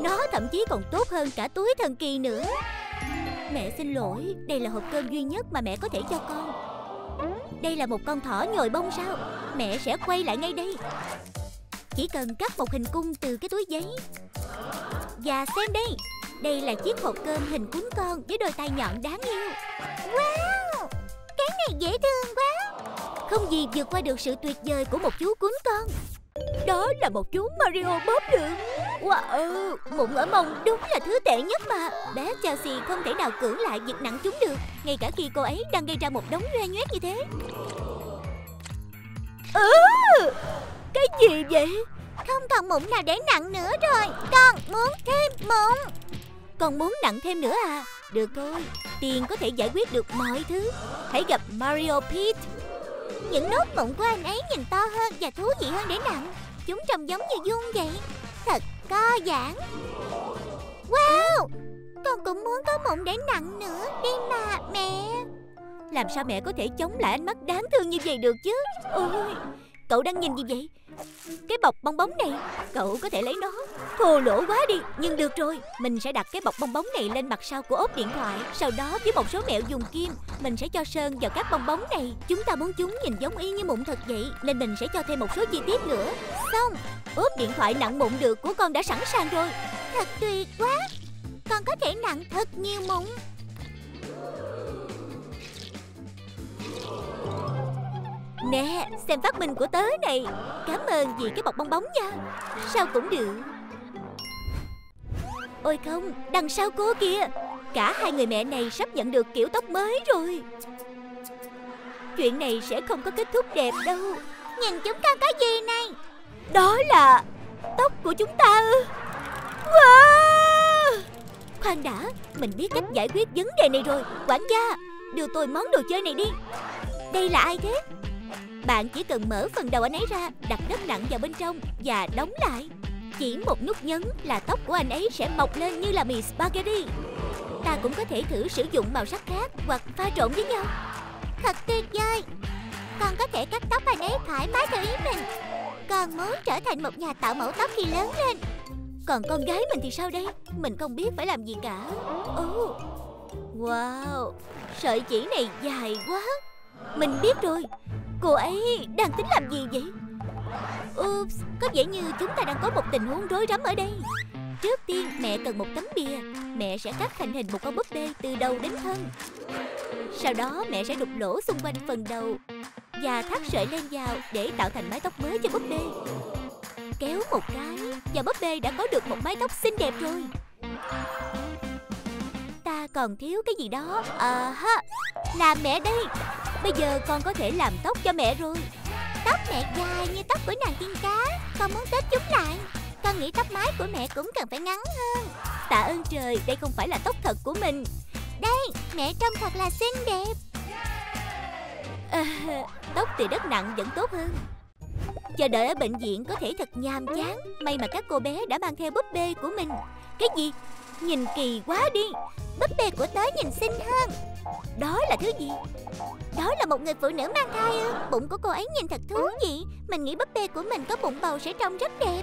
Nó thậm chí còn tốt hơn cả túi thần kỳ nữa. Mẹ xin lỗi, Đây là hộp cơm duy nhất mà mẹ có thể cho con. Đây là một con thỏ nhồi bông sao? Mẹ sẽ quay lại ngay đây. Chỉ cần cắt một hình cung từ cái túi giấy. Và xem đây Đây là chiếc hộp cơm hình cuốn con Với đôi tay nhọn đáng yêu. Wow, Cái này dễ thương quá. Không gì vượt qua được sự tuyệt vời của một chú cún con. Đó là một chú Mario bóp được. Wow Mụn ở mông đúng là thứ tệ nhất mà. Bé Chelsea không thể nào cưỡng lại việc nặng chúng được Ngay cả khi cô ấy đang gây ra một đống rê nhoét như thế. Ừ, cái gì vậy? Không còn mụn nào để nặng nữa rồi. Con muốn thêm mụn. Con muốn nặng thêm nữa à? Được thôi, tiền có thể giải quyết được mọi thứ. Hãy gặp Mario Pete những nốt mụn của anh ấy nhìn to hơn và thú vị hơn để nặng. Chúng trông giống như dung vậy. Thật co giãn Wow, con cũng muốn có mụn để nặng nữa. Đi mà mẹ. Làm sao mẹ có thể chống lại ánh mắt đáng thương như vậy được chứ? Ôi Cậu đang nhìn gì vậy? Cái bọc bong bóng này, Cậu có thể lấy nó. Thô lỗ quá đi, Nhưng được rồi. Mình sẽ đặt cái bọc bong bóng này lên mặt sau của ốp điện thoại. Sau đó, với một số mẹo dùng kim, Mình sẽ cho sơn vào các bong bóng này. Chúng ta muốn chúng nhìn giống y như mụn thật vậy, Nên mình sẽ cho thêm một số chi tiết nữa. Xong, Ốp điện thoại nặng mụn được của con đã sẵn sàng rồi. Thật tuyệt quá! Con có thể nặng thật nhiều mụn. Nè, xem phát minh của tớ này. Cảm ơn vì cái bọc bong bóng nha. Sao cũng được. Ôi không, Đằng sau cô kìa. Cả hai người mẹ này sắp nhận được kiểu tóc mới rồi. Chuyện này sẽ không có kết thúc đẹp đâu. Nhìn chúng ta có gì này? Đó là Tóc của chúng ta ư. Wow! Khoan đã, Mình biết cách giải quyết vấn đề này rồi. Quản gia, Đưa tôi món đồ chơi này đi. Đây là ai thế? Bạn chỉ cần mở phần đầu anh ấy ra, Đặt đất nặng vào bên trong Và đóng lại. Chỉ một nút nhấn là tóc của anh ấy sẽ mọc lên như là mì spaghetti. Ta cũng có thể thử sử dụng màu sắc khác Hoặc pha trộn với nhau. Thật tuyệt vời! Con có thể cắt tóc anh ấy thoải mái theo ý mình. Con muốn trở thành một nhà tạo mẫu tóc khi lớn lên. Còn con gái mình thì sao đây? Mình không biết phải làm gì cả. Ồ! Wow! Sợi chỉ này dài quá. Mình biết rồi. Cô ấy đang tính làm gì vậy? Oops, Có vẻ như chúng ta đang có một tình huống rối rắm ở đây. Trước tiên, mẹ cần một tấm bìa. Mẹ sẽ cắt thành hình một con búp bê từ đầu đến thân. Sau đó, mẹ sẽ đục lỗ xung quanh phần đầu Và thắt sợi lên vào để tạo thành mái tóc mới cho búp bê. Kéo một cái Và búp bê đã có được một mái tóc xinh đẹp rồi. Ta còn thiếu cái gì đó. À ha làm mẹ đây Bây giờ con có thể làm tóc cho mẹ rồi. Tóc mẹ dài như tóc của nàng tiên cá. Con muốn tết chúng lại. Con nghĩ tóc mái của mẹ cũng cần phải ngắn hơn. Tạ ơn trời Đây không phải là tóc thật của mình. Đây mẹ trông thật là xinh đẹp. À, Tóc từ đất nặng vẫn tốt hơn. Chờ đợi ở bệnh viện có thể thật nhàm chán. May mà các cô bé đã mang theo búp bê của mình. Cái gì? Nhìn kỳ quá đi. Búp bê của tớ nhìn xinh hơn. Đó là thứ gì? Đó là một người phụ nữ mang thai ư? Bụng của cô ấy nhìn thật thú vị. Mình nghĩ búp bê của mình có bụng bầu sẽ trông rất đẹp.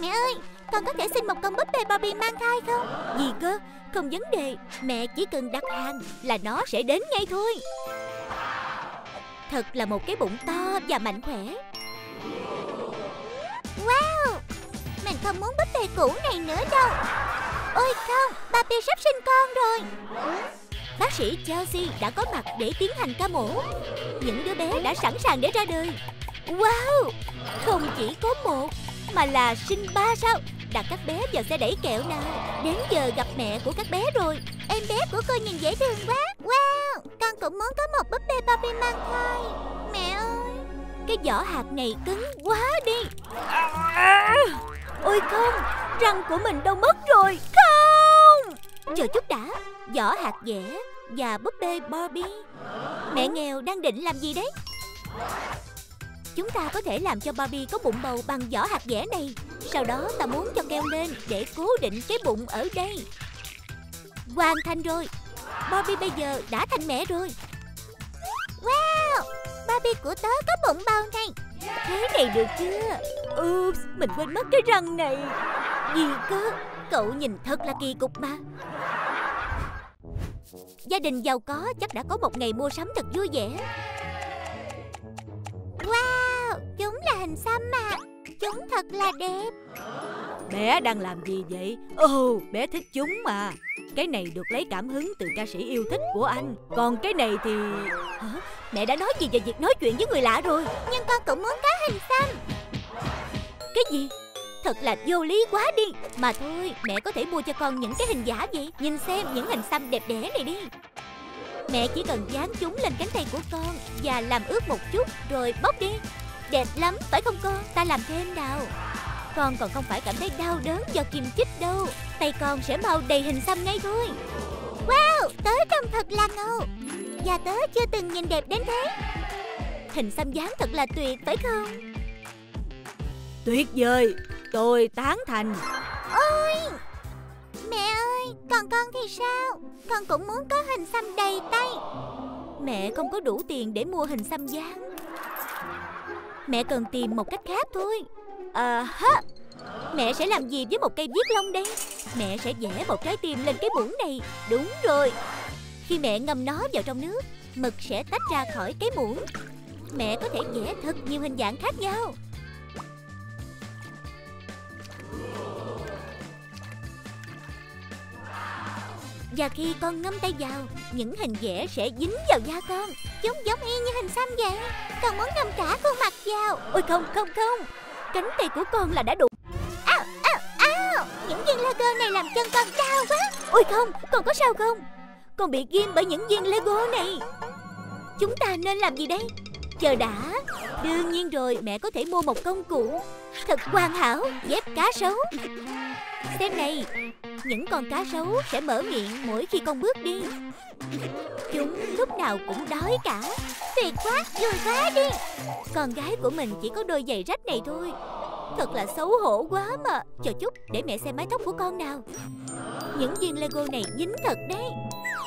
Mẹ ơi, Con có thể xin một con búp bê Barbie mang thai không? Gì cơ? Không vấn đề. Mẹ chỉ cần đặt hàng Là nó sẽ đến ngay thôi. Thật là một cái bụng to và mạnh khỏe. Wow! Mình không muốn búp bê cũ này nữa đâu. Ôi không Barbie sắp sinh con rồi. Bác sĩ Chelsea đã có mặt để tiến hành ca mổ. Những đứa bé đã sẵn sàng để ra đời. Wow, Không chỉ có một, Mà là sinh ba sao? Đặt các bé vào xe đẩy kẹo nào Đến giờ gặp mẹ của các bé rồi. Em bé của cô nhìn dễ thương quá. Wow, Con cũng muốn có một búp bê Barbie mang thai. Mẹ ơi, Cái vỏ hạt này cứng quá đi. À! Ôi không, Răng của mình đâu mất rồi. Không! Chờ chút đã giỏ hạt dẻ Và búp bê Barbie. Mẹ nghèo đang định làm gì đấy? Chúng ta có thể làm cho Barbie có bụng bầu bằng giỏ hạt dẻ này. Sau đó ta muốn cho keo lên để cố định cái bụng ở đây. Hoàn thành rồi. Barbie bây giờ đã thành mẹ rồi. Wow! Barbie của tớ có bụng bầu này. Thế này được chưa? Oops, mình quên mất cái răng này. Gì cơ? Cậu nhìn thật là kỳ cục mà. Gia đình giàu có chắc đã có một ngày mua sắm thật vui vẻ. Wow Chúng là hình xăm mà Chúng thật là đẹp. Bé đang làm gì vậy? Ồ oh, bé thích chúng mà. Cái này được lấy cảm hứng từ ca sĩ yêu thích của anh. Còn cái này thì Hả? Mẹ đã nói gì về việc nói chuyện với người lạ rồi? Nhưng con cũng muốn có hình xăm. Cái gì? Thật là vô lý quá đi. Mà thôi mẹ có thể mua cho con những cái hình giả vậy. Nhìn xem những hình xăm đẹp đẽ này đi. Mẹ chỉ cần dán chúng lên cánh tay của con Và làm ướt một chút rồi bóc đi Đẹp lắm phải không con? Ta làm thêm nào Con còn không phải cảm thấy đau đớn do kim chích đâu. Tay con sẽ mau đầy hình xăm ngay thôi. Wow Tớ trông thật là ngầu. Và tớ chưa từng nhìn đẹp đến thế. Hình xăm dán thật là tuyệt phải không? Tuyệt vời Tôi tán thành. Ôi! Mẹ ơi Còn con thì sao? Con cũng muốn có hình xăm đầy tay. Mẹ không có đủ tiền để mua hình xăm dán Mẹ cần tìm một cách khác thôi. À ha Mẹ sẽ làm gì với một cây viết lông đây? Mẹ sẽ vẽ một trái tim lên cái muỗng này. Đúng rồi. Khi mẹ ngâm nó vào trong nước, Mực sẽ tách ra khỏi cái muỗng. Mẹ có thể vẽ thật nhiều hình dạng khác nhau. Và khi con ngâm tay vào, Những hình vẽ sẽ dính vào da con, giống giống y như hình xăm vậy. Con muốn ngâm cả khuôn mặt vào. Ôi, không không không. Cánh tay của con là đã đủ. Ao ao ao. Những viên Lego này làm chân con đau quá. Ôi, không, Con có sao không? Con bị ghim bởi những viên Lego này. Chúng ta nên làm gì đây? Chờ đã. Đương nhiên rồi mẹ có thể mua một công cụ. Thật hoàn hảo Dép cá sấu. Xem này Những con cá sấu sẽ mở miệng mỗi khi con bước đi. Chúng lúc nào cũng đói cả. Tuyệt quá, vui quá đi. Con gái của mình chỉ có đôi giày rách này thôi. Thật là xấu hổ quá mà. Chờ chút để mẹ xem mái tóc của con nào. Những viên Lego này dính thật đấy.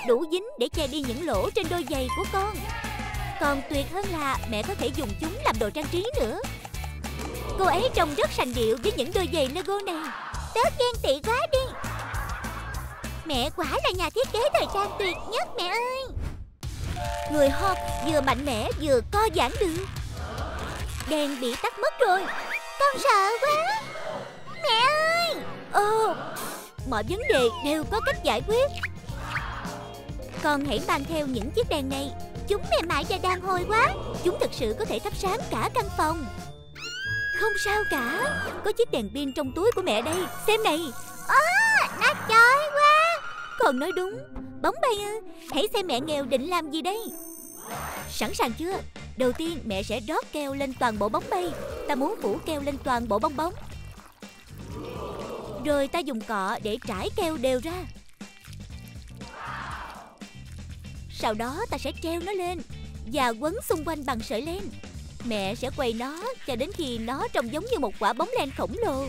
Đủ dính để che đi những lỗ trên đôi giày của con. Còn tuyệt hơn là mẹ có thể dùng chúng làm đồ trang trí nữa. Cô ấy trông rất sành điệu với những đôi giày Lego này. Tớ ghen tị quá đi. Mẹ quả là nhà thiết kế thời trang tuyệt nhất mẹ ơi. Người Hawk vừa mạnh mẽ vừa co giãn được. Đèn bị tắt mất rồi. Con sợ quá. Mẹ ơi. Ồ, Mọi vấn đề đều có cách giải quyết. Con hãy mang theo những chiếc đèn này. Chúng mềm mại và đàn hồi quá. Chúng thực sự có thể thắp sáng cả căn phòng. Không sao cả. Có chiếc đèn pin trong túi của mẹ đây. Xem này. À, nó chói quá. Còn nói đúng. Bóng bay ư. Hãy xem mẹ nghèo định làm gì đây. Sẵn sàng chưa? Đầu tiên mẹ sẽ rót keo lên toàn bộ bóng bay. Ta muốn phủ keo lên toàn bộ bong bóng. Rồi ta dùng cọ để trải keo đều ra. Sau đó ta sẽ treo nó lên Và quấn xung quanh bằng sợi len. Mẹ sẽ quay nó cho đến khi nó trông giống như một quả bóng len khổng lồ.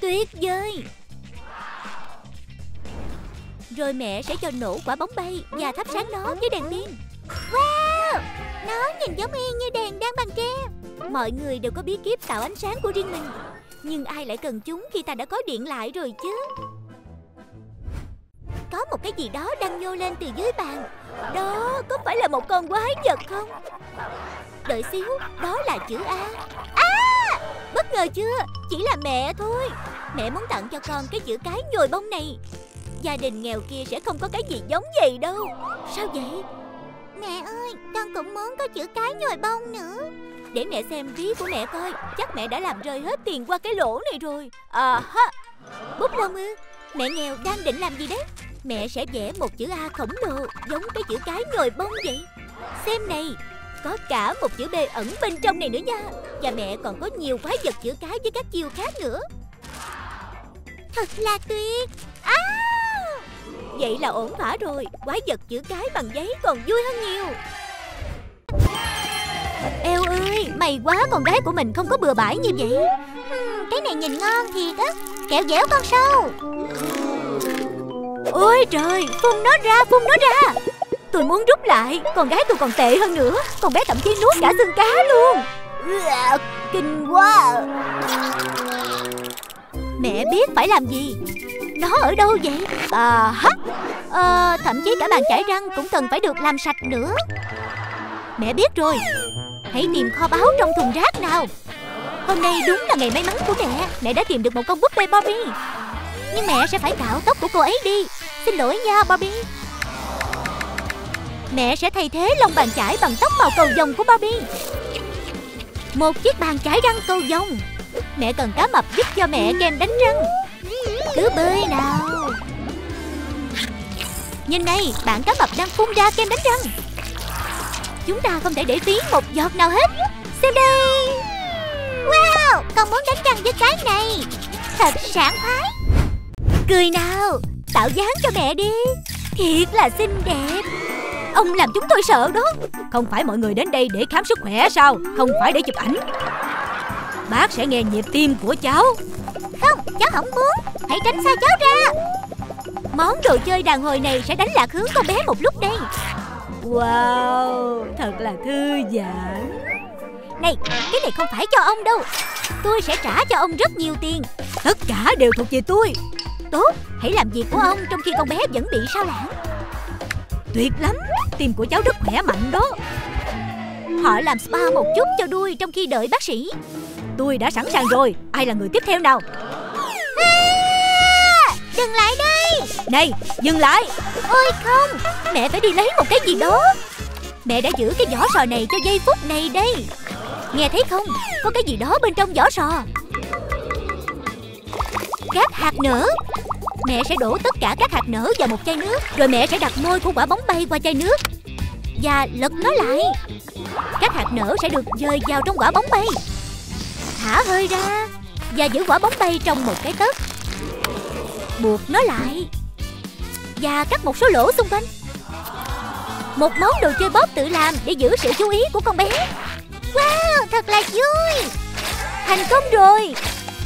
Tuyệt vời! Rồi mẹ sẽ cho nổ quả bóng bay Và thắp sáng nó với đèn pin. Wow! Nó nhìn giống y như đèn đang bằng tre. Mọi người đều có bí kíp tạo ánh sáng của riêng mình. Nhưng ai lại cần chúng khi ta đã có điện lại rồi chứ? Có một cái gì đó đang nhô lên từ dưới bàn. Đó có phải là một con quái vật không? Đợi xíu Đó là chữ A. À Bất ngờ chưa? Chỉ là mẹ thôi. Mẹ muốn tặng cho con cái chữ cái nhồi bông này. Gia đình nghèo kia sẽ không có cái gì giống vậy đâu. Sao vậy? Mẹ ơi Con cũng muốn có chữ cái nhồi bông nữa. Để mẹ xem ví của mẹ coi. Chắc mẹ đã làm rơi hết tiền qua cái lỗ này rồi. À ha! Bút lông ư? Mẹ nghèo đang định làm gì đấy Mẹ sẽ vẽ một chữ A khổng lồ Giống cái chữ cái nhồi bông vậy. Xem này có cả một chữ B ẩn bên trong này nữa nha. Và mẹ còn có nhiều quái vật chữ cái với các chiêu khác nữa. Thật là tuyệt! À! Vậy là ổn thỏa rồi Quái vật chữ cái bằng giấy còn vui hơn nhiều. Eo ơi May quá con gái của mình không có bừa bãi như vậy. Ừ, Cái này nhìn ngon thiệt á. Kẹo dẻo con sâu. Ôi trời Phun nó ra phun nó ra. Tôi muốn rút lại Con gái tôi còn tệ hơn nữa. Con bé thậm chí nuốt cả xương cá luôn. Kinh quá. Mẹ biết phải làm gì? Nó ở đâu vậy? À hả à, Thậm chí cả bàn chải răng cũng cần phải được làm sạch nữa. Mẹ biết rồi. Hãy tìm kho báu trong thùng rác nào. Hôm nay đúng là ngày may mắn của mẹ. Mẹ đã tìm được một con búp bê Barbie Nhưng mẹ sẽ phải cạo tóc của cô ấy đi Xin lỗi nha Barbie Mẹ sẽ thay thế lông bàn chải bằng tóc màu cầu vồng của Barbie Một chiếc bàn chải răng cầu vồng. Mẹ cần cá mập giúp cho mẹ kem đánh răng. Cứ bơi nào. Nhìn này, bạn cá mập đang phun ra kem đánh răng. Chúng ta không thể để phí một giọt nào hết. Xem đây. Wow, con muốn đánh răng với cái này. Thật sảng khoái. Cười nào, tạo dáng cho mẹ đi. Thiệt là xinh đẹp. Ông làm chúng tôi sợ đó. Không phải mọi người đến đây để khám sức khỏe sao? Không phải để chụp ảnh. Bác sẽ nghe nhịp tim của cháu. Không, cháu không muốn. Hãy tránh xa cháu ra. Món đồ chơi đàn hồi này sẽ đánh lạc hướng con bé một lúc đây. Wow, thật là thư giãn. Này, cái này không phải cho ông đâu. Tôi sẽ trả cho ông rất nhiều tiền. Tất cả đều thuộc về tôi. Tốt, hãy làm việc của ông trong khi con bé vẫn bị sao lãng. Tuyệt lắm, tim của cháu rất khỏe mạnh đó. Họ làm spa một chút cho đuôi trong khi đợi bác sĩ. Tôi đã sẵn sàng rồi, ai là người tiếp theo nào? À, Đừng lại đây Này dừng lại. Ôi không Mẹ phải đi lấy một cái gì đó. Mẹ đã giữ cái vỏ sò này cho giây phút này đây. Nghe thấy không? Có cái gì đó bên trong vỏ sò khác hạt nở. Mẹ sẽ đổ tất cả các hạt nở vào một chai nước Rồi mẹ sẽ đặt môi của quả bóng bay qua chai nước Và lật nó lại. Các hạt nở sẽ được dời vào trong quả bóng bay. Thả hơi ra Và giữ quả bóng bay trong một cái tấc. Buộc nó lại Và cắt một số lỗ xung quanh. Một món đồ chơi bóp tự làm để giữ sự chú ý của con bé. Wow, thật là vui. Thành công rồi.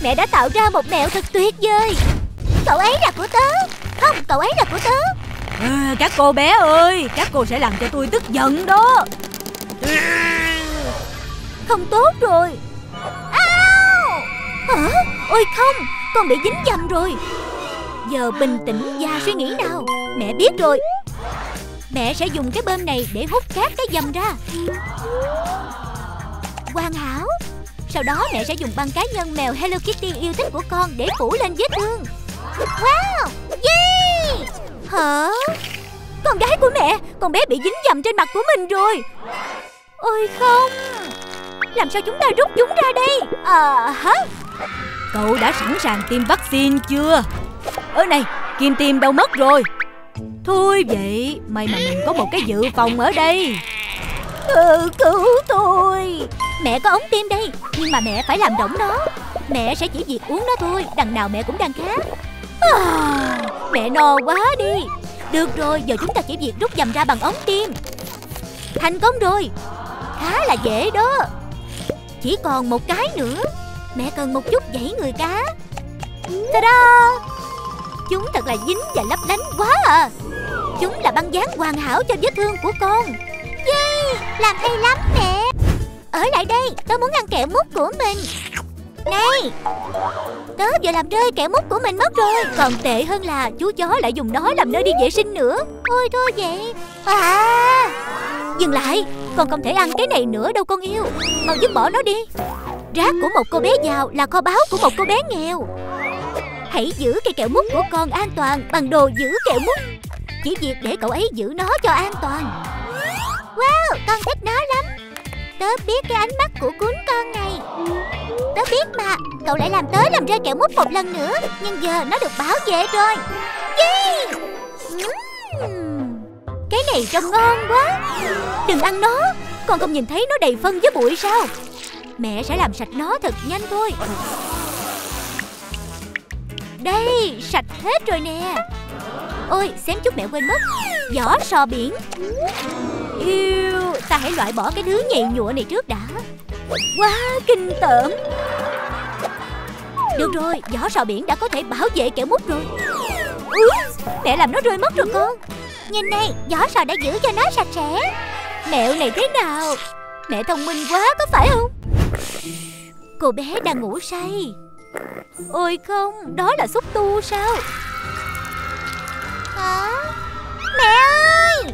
Mẹ đã tạo ra một mẹo thật tuyệt vời. Cậu ấy là của tớ. Không, cậu ấy là của tớ. À, Các cô bé ơi Các cô sẽ làm cho tôi tức giận đó. Không tốt rồi. Ao! Hả? Ôi không, con bị dính dầm rồi. Giờ bình tĩnh và suy nghĩ nào. Mẹ biết rồi. Mẹ sẽ dùng cái bơm này để hút cát cái dầm ra. Hoàn hảo sau đó mẹ sẽ dùng băng cá nhân mèo Hello Kitty yêu thích của con để phủ lên vết thương. Wow, yeah Hả? Con gái của mẹ, con bé bị dính dầm trên mặt của mình rồi. Ôi không! Làm sao chúng ta rút chúng ra đây? À hả? Cậu đã sẵn sàng tiêm vaccine chưa? Ơ này Kim tiêm đâu mất rồi? Thôi vậy May mà mình có một cái dự phòng ở đây ừ, Cứu tôi. Mẹ có ống tiêm đây Nhưng mà mẹ phải làm rỗng nó. Mẹ sẽ chỉ việc uống nó thôi Đằng nào mẹ cũng đang khát. À, Mẹ no quá đi. Được rồi giờ chúng ta chỉ việc rút dầm ra bằng ống tiêm Thành công rồi. Khá là dễ đó. Chỉ còn một cái nữa. Mẹ cần một chút dãy người cá. Ta-da! Chúng thật là dính và lấp lánh quá à. Chúng là băng dán hoàn hảo cho vết thương của con. Yeah, làm hay lắm mẹ Ở lại đây, tớ muốn ăn kẹo mút của mình. Này Tớ vừa làm rơi kẹo mút của mình mất rồi. Còn tệ hơn là chú chó lại dùng nó làm nơi đi vệ sinh nữa. Ôi thôi vậy. À Dừng lại Con không thể ăn cái này nữa đâu con yêu. Mau dứt bỏ nó đi. Rác của một cô bé giàu là kho báu của một cô bé nghèo. Hãy giữ cây kẹo mút của con an toàn bằng đồ giữ kẹo mút. Chỉ việc để cậu ấy giữ nó cho an toàn. Wow, con thích nó lắm. Tớ biết cái ánh mắt của cuốn con này. Tớ biết mà Cậu lại làm tớ làm rơi kẹo mút một lần nữa Nhưng giờ nó được bảo vệ rồi. Yeah mm. Cái này trông ngon quá. Đừng ăn nó Con không nhìn thấy nó đầy phân với bụi sao? Mẹ sẽ làm sạch nó thật nhanh thôi. Đây, sạch hết rồi nè. Ôi, xém chút mẹ quên mất. Vỏ sò biển. Yêu, ta hãy loại bỏ cái thứ nhầy nhụa này trước đã. Quá kinh tởm. Được rồi, vỏ sò biển đã có thể bảo vệ kẻ mút rồi. Úi, mẹ làm nó rơi mất rồi con. Nhìn này, vỏ sò đã giữ cho nó sạch sẽ. Mẹo này thế nào? Mẹ thông minh quá có phải không? Cô bé đang ngủ say. Ôi không, đó là xúc tu sao? Hả? Mẹ ơi!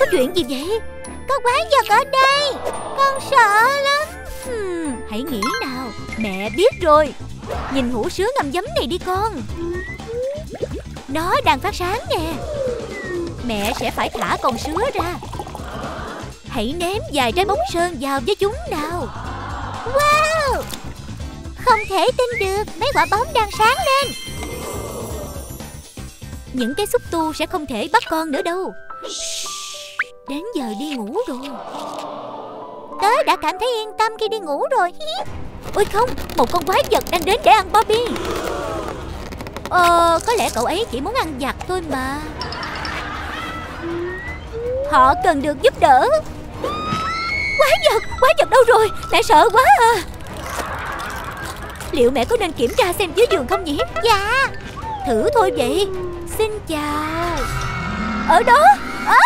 Có chuyện gì vậy? Có quái vật ở đây! Con sợ lắm! Hmm, Hãy nghĩ nào. Mẹ biết rồi. Nhìn hũ sứa ngâm giấm này đi con. Nó đang phát sáng nè. Mẹ sẽ phải thả con sứa ra. Hãy ném vài trái bóng sơn vào với chúng nào. Wow! Không thể tin được. Mấy quả bóng đang sáng lên. Những cái xúc tu sẽ không thể bắt con nữa đâu. Đến giờ đi ngủ rồi. Tớ đã cảm thấy yên tâm khi đi ngủ rồi. Ôi không Một con quái vật đang đến để ăn Bobby. Ờ Có lẽ cậu ấy chỉ muốn ăn giặt thôi mà. Họ cần được giúp đỡ. Quái vật Quái vật đâu rồi? Mẹ sợ quá à. Liệu mẹ có nên kiểm tra xem dưới giường không nhỉ? Dạ. Thử thôi vậy Xin chào. Ở đó. À,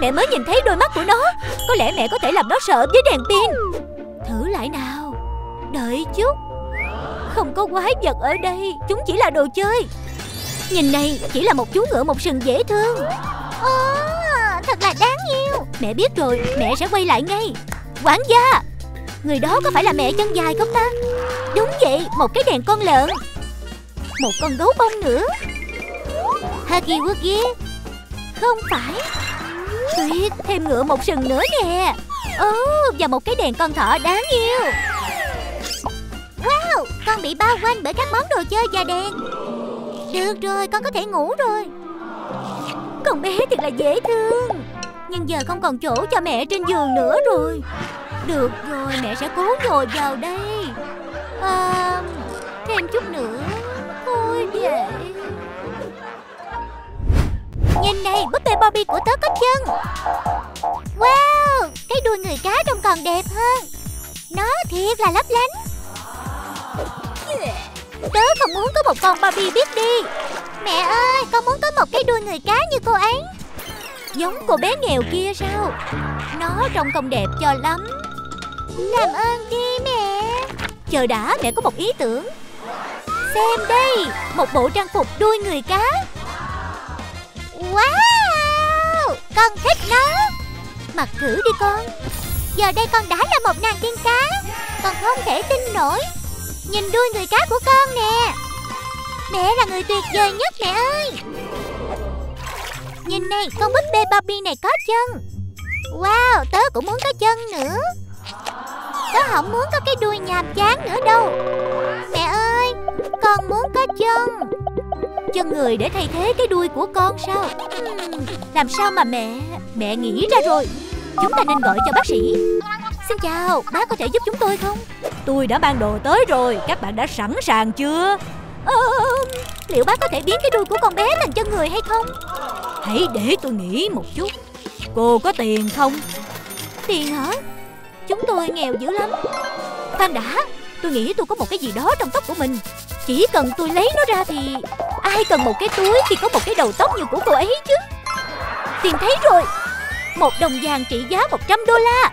Mẹ mới nhìn thấy đôi mắt của nó. Có lẽ mẹ có thể làm nó sợ với đèn pin. Thử lại nào. Đợi chút. Không có quái vật ở đây. Chúng chỉ là đồ chơi. Nhìn này chỉ là một chú ngựa một sừng dễ thương. À, Thật là đáng yêu. Mẹ biết rồi mẹ sẽ quay lại ngay. Quản gia Người đó có phải là mẹ chân dài không ta? Đúng vậy một cái đèn con lợn. Một con gấu bông nữa. Hagi Wuggy Không phải. Tuyệt thêm ngựa một sừng nữa nè. Ồ, và một cái đèn con thỏ đáng yêu. Wow, Con bị bao quanh bởi các món đồ chơi và đèn Được rồi, con có thể ngủ rồi. Con bé thật là dễ thương. Nhưng giờ không còn chỗ cho mẹ trên giường nữa rồi. Được rồi, mẹ sẽ cố ngồi vào đây. À Thêm chút nữa. Thôi vậy Nhìn này, búp bê Barbie của tớ có chân. Wow, Cái đuôi người cá trông còn đẹp hơn. Nó thiệt là lấp lánh. Tớ không muốn có một con Barbie biết đi. Mẹ ơi, con muốn có một cái đuôi người cá như cô ấy. Giống cô bé nghèo kia sao? Nó trông không đẹp cho lắm. Làm ơn đi mẹ. Chờ đã, mẹ có một ý tưởng. Xem đây, Một bộ trang phục đuôi người cá. Wow! Con thích nó. Mặc thử đi con. Giờ đây con đã là một nàng tiên cá Con không thể tin nổi. Nhìn đuôi người cá của con nè. Mẹ là người tuyệt vời nhất mẹ ơi. Nhìn này, con búp bê Barbie này có chân. Wow, tớ cũng muốn có chân nữa. Tớ không muốn có cái đuôi nhàm chán nữa đâu. Mẹ ơi, Con muốn có chân. Chân người để thay thế cái đuôi của con sao? Làm sao mà mẹ Mẹ nghĩ ra rồi? Chúng ta nên gọi cho bác sĩ. Xin chào Bác có thể giúp chúng tôi không? Tôi đã mang đồ tới rồi Các bạn đã sẵn sàng chưa? Ờ, Liệu bác có thể biến cái đuôi của con bé thành chân người hay không? Hãy để tôi nghĩ một chút. Cô có tiền không? Tiền hả? Chúng tôi nghèo dữ lắm. Khoan đã Tôi nghĩ tôi có một cái gì đó trong tóc của mình. Chỉ cần tôi lấy nó ra thì Ai cần một cái túi khi có một cái đầu tóc như của cô ấy chứ. Tìm thấy rồi. Một đồng vàng trị giá 100 đô la.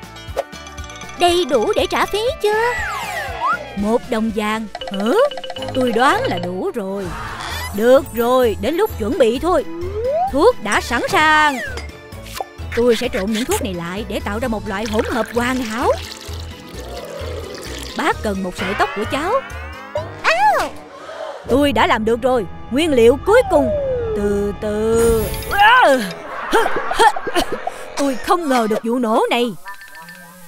Đầy đủ để trả phí chưa Một đồng vàng Hả Tôi đoán là đủ rồi. Được rồi, Đến lúc chuẩn bị thôi. Thuốc đã sẵn sàng. Tôi sẽ trộn những thuốc này lại để tạo ra một loại hỗn hợp hoàn hảo. Bác cần một sợi tóc của cháu. Tôi đã làm được rồi. Nguyên liệu cuối cùng. Từ từ. Tôi không ngờ được vụ nổ này.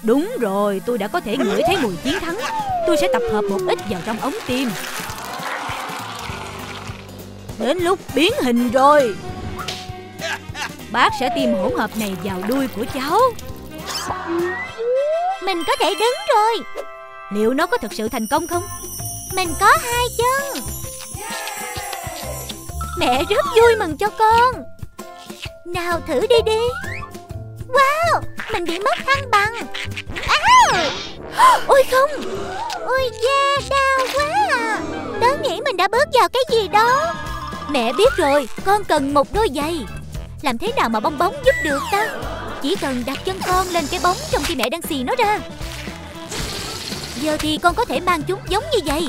Đúng rồi tôi đã có thể ngửi thấy mùi chiến thắng. Tôi sẽ tập hợp một ít vào trong ống tim. Đến lúc biến hình rồi. Bác sẽ tiêm hỗn hợp này vào đuôi của cháu. Mình có thể đứng rồi. Liệu nó có thực sự thành công không? Mình có hai chân Mẹ rất vui mừng cho con. Nào thử đi đi. Wow, Mình bị mất thăng bằng. À! Ôi không. Ôi da, đau quá à. Tớ nghĩ mình đã bước vào cái gì đó. Mẹ biết rồi, Con cần một đôi giày. Làm thế nào mà bong bóng giúp được ta? Chỉ cần đặt chân con lên cái bóng Trong khi mẹ đang xì nó ra. Giờ thì con có thể mang chúng giống như vậy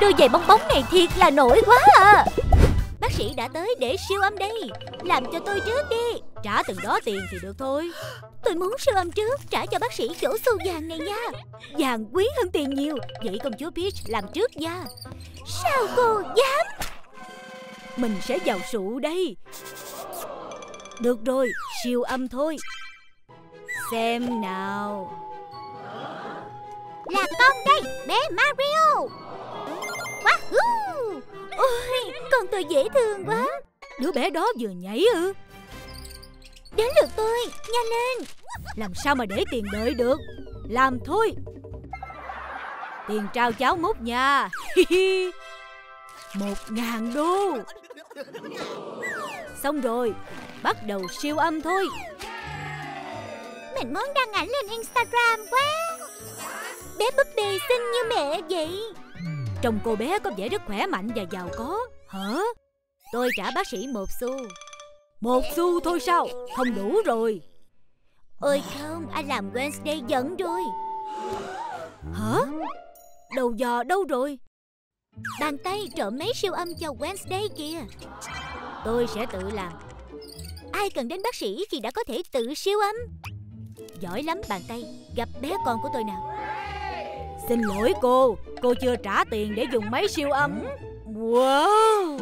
Đôi giày bong bóng này thiệt là nổi quá à. Bác sĩ đã tới để siêu âm đây. Làm cho tôi trước đi. Trả từng đó tiền thì được thôi. Tôi muốn siêu âm trước, Trả cho bác sĩ chỗ xu vàng này nha. Vàng quý hơn tiền nhiều, Vậy công chúa Peach làm trước nha. Sao cô dám? Mình sẽ vào sụ đây. Được rồi, Siêu âm thôi. Xem nào. Là con đây, Bé Mario. Ôi con tôi dễ thương quá. Đứa bé đó vừa nhảy ư? Đến lượt tôi Nhanh lên. Làm sao mà để tiền đợi được? Làm thôi. Tiền trao cháu mút nha. Một ngàn đô. Xong rồi Bắt đầu siêu âm thôi. Mình muốn đăng ảnh lên Instagram quá. Bé búp bê xinh như mẹ vậy Trông cô bé có vẻ rất khỏe mạnh và giàu có. Hả? Tôi trả bác sĩ một xu. Một xu thôi sao? Không đủ rồi. Ôi không, anh làm Wednesday giận rồi. Hả? Đầu dò đâu rồi? Bàn tay trộm máy siêu âm cho Wednesday kìa. Tôi sẽ tự làm. Ai cần đến bác sĩ khi đã có thể tự siêu âm. Giỏi lắm bàn tay. Gặp bé con của tôi nào. Xin lỗi cô. Cô chưa trả tiền để dùng máy siêu âm. Wow.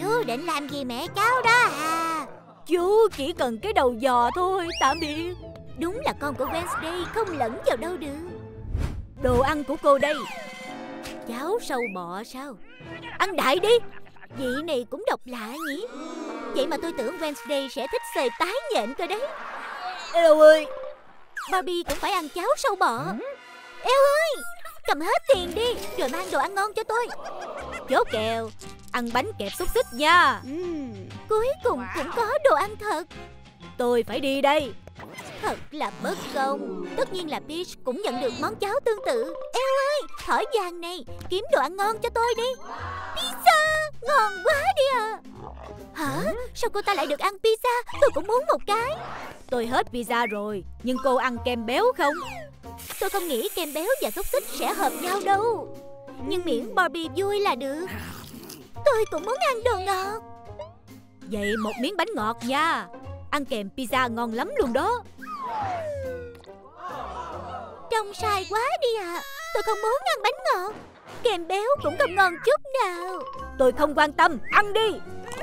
Chú định làm gì mẹ cháu đó à? Chú chỉ cần cái đầu giò thôi Tạm biệt. Đúng là con của Wednesday không lẫn vào đâu được. Đồ ăn của cô đây. Cháo sâu bọ sao? Ăn đại đi. Vị này cũng độc lạ nhỉ? Vậy mà tôi tưởng Wednesday sẽ thích xề tái nhện cơ đấy. Eo ơi. Barbie cũng phải ăn cháo sâu bọ. Eo ơi Cầm hết tiền đi Rồi mang đồ ăn ngon cho tôi. Chốt kèo Ăn bánh kẹp xúc xích nha. Cuối cùng cũng có đồ ăn thật. Tôi phải đi đây. Thật là bất công. Tất nhiên là Peach cũng nhận được món cháo tương tự. Eo ơi Thỏi vàng này Kiếm đồ ăn ngon cho tôi đi. Pizza Ngon quá Sao cô ta lại được ăn pizza? Tôi cũng muốn một cái. Tôi hết pizza rồi Nhưng cô ăn kem béo không? Tôi không nghĩ kem béo và xúc xích sẽ hợp nhau đâu. Nhưng miễn Barbie vui là được. Tôi cũng muốn ăn đồ ngọt. Vậy một miếng bánh ngọt nha. Ăn kèm pizza ngon lắm luôn đó. Trông sai quá đi à Tôi không muốn ăn bánh ngọt. Kèm béo cũng không ngon chút nào. Tôi không quan tâm, ăn đi.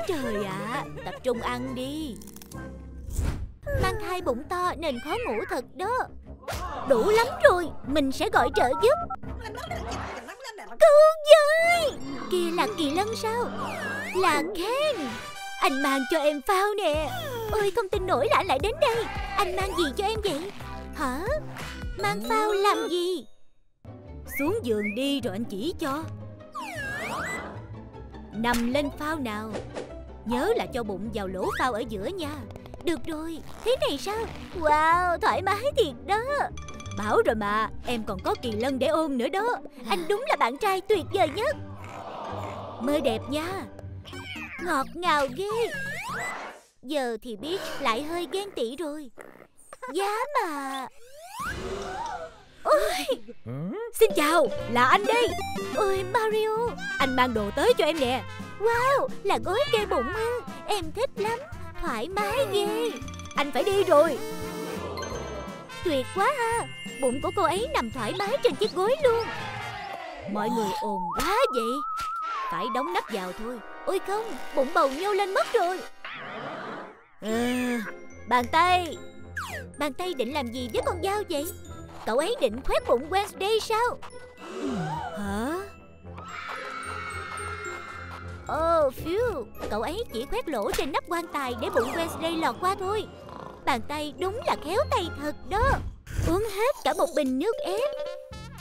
Trời ạ, tập trung ăn đi. Mang thai bụng to nên khó ngủ thật đó. Đủ lắm rồi, mình sẽ gọi trợ giúp. Cứu với Kia là Kỳ Lân sao? Là Ken Anh mang cho em phao nè. Ôi không tin nổi là anh lại đến đây. Anh mang gì cho em vậy? Hả? Mang phao làm gì? Xuống giường đi rồi anh chỉ cho. Nằm lên phao nào. Nhớ là cho bụng vào lỗ phao ở giữa nha. Được rồi, thế này sao? Wow, thoải mái thiệt đó. Bảo rồi mà, em còn có kỳ lân để ôm nữa đó. Anh đúng là bạn trai tuyệt vời nhất. Mơ đẹp nha. Ngọt ngào ghê. Giờ thì biết lại hơi ghen tị rồi. Giá mà. Ôi, Xin chào, là anh đây ôi Mario. Anh mang đồ tới cho em nè. Wow, là gối kê bụng ư Em thích lắm, thoải mái ghê. Anh phải đi rồi. Tuyệt quá ha. Bụng của cô ấy nằm thoải mái trên chiếc gối luôn. Mọi người ồn quá vậy. Phải đóng nắp vào thôi. Ôi không, bụng bầu nhô lên mất rồi. À, Bàn tay. Bàn tay định làm gì với con dao vậy Cậu ấy định khoét bụng Wednesday sao? Hả? Oh phew. Cậu ấy chỉ khoét lỗ trên nắp quan tài Để bụng Wednesday lọt qua thôi. Bàn tay đúng là khéo tay thật đó. Uống hết cả một bình nước ép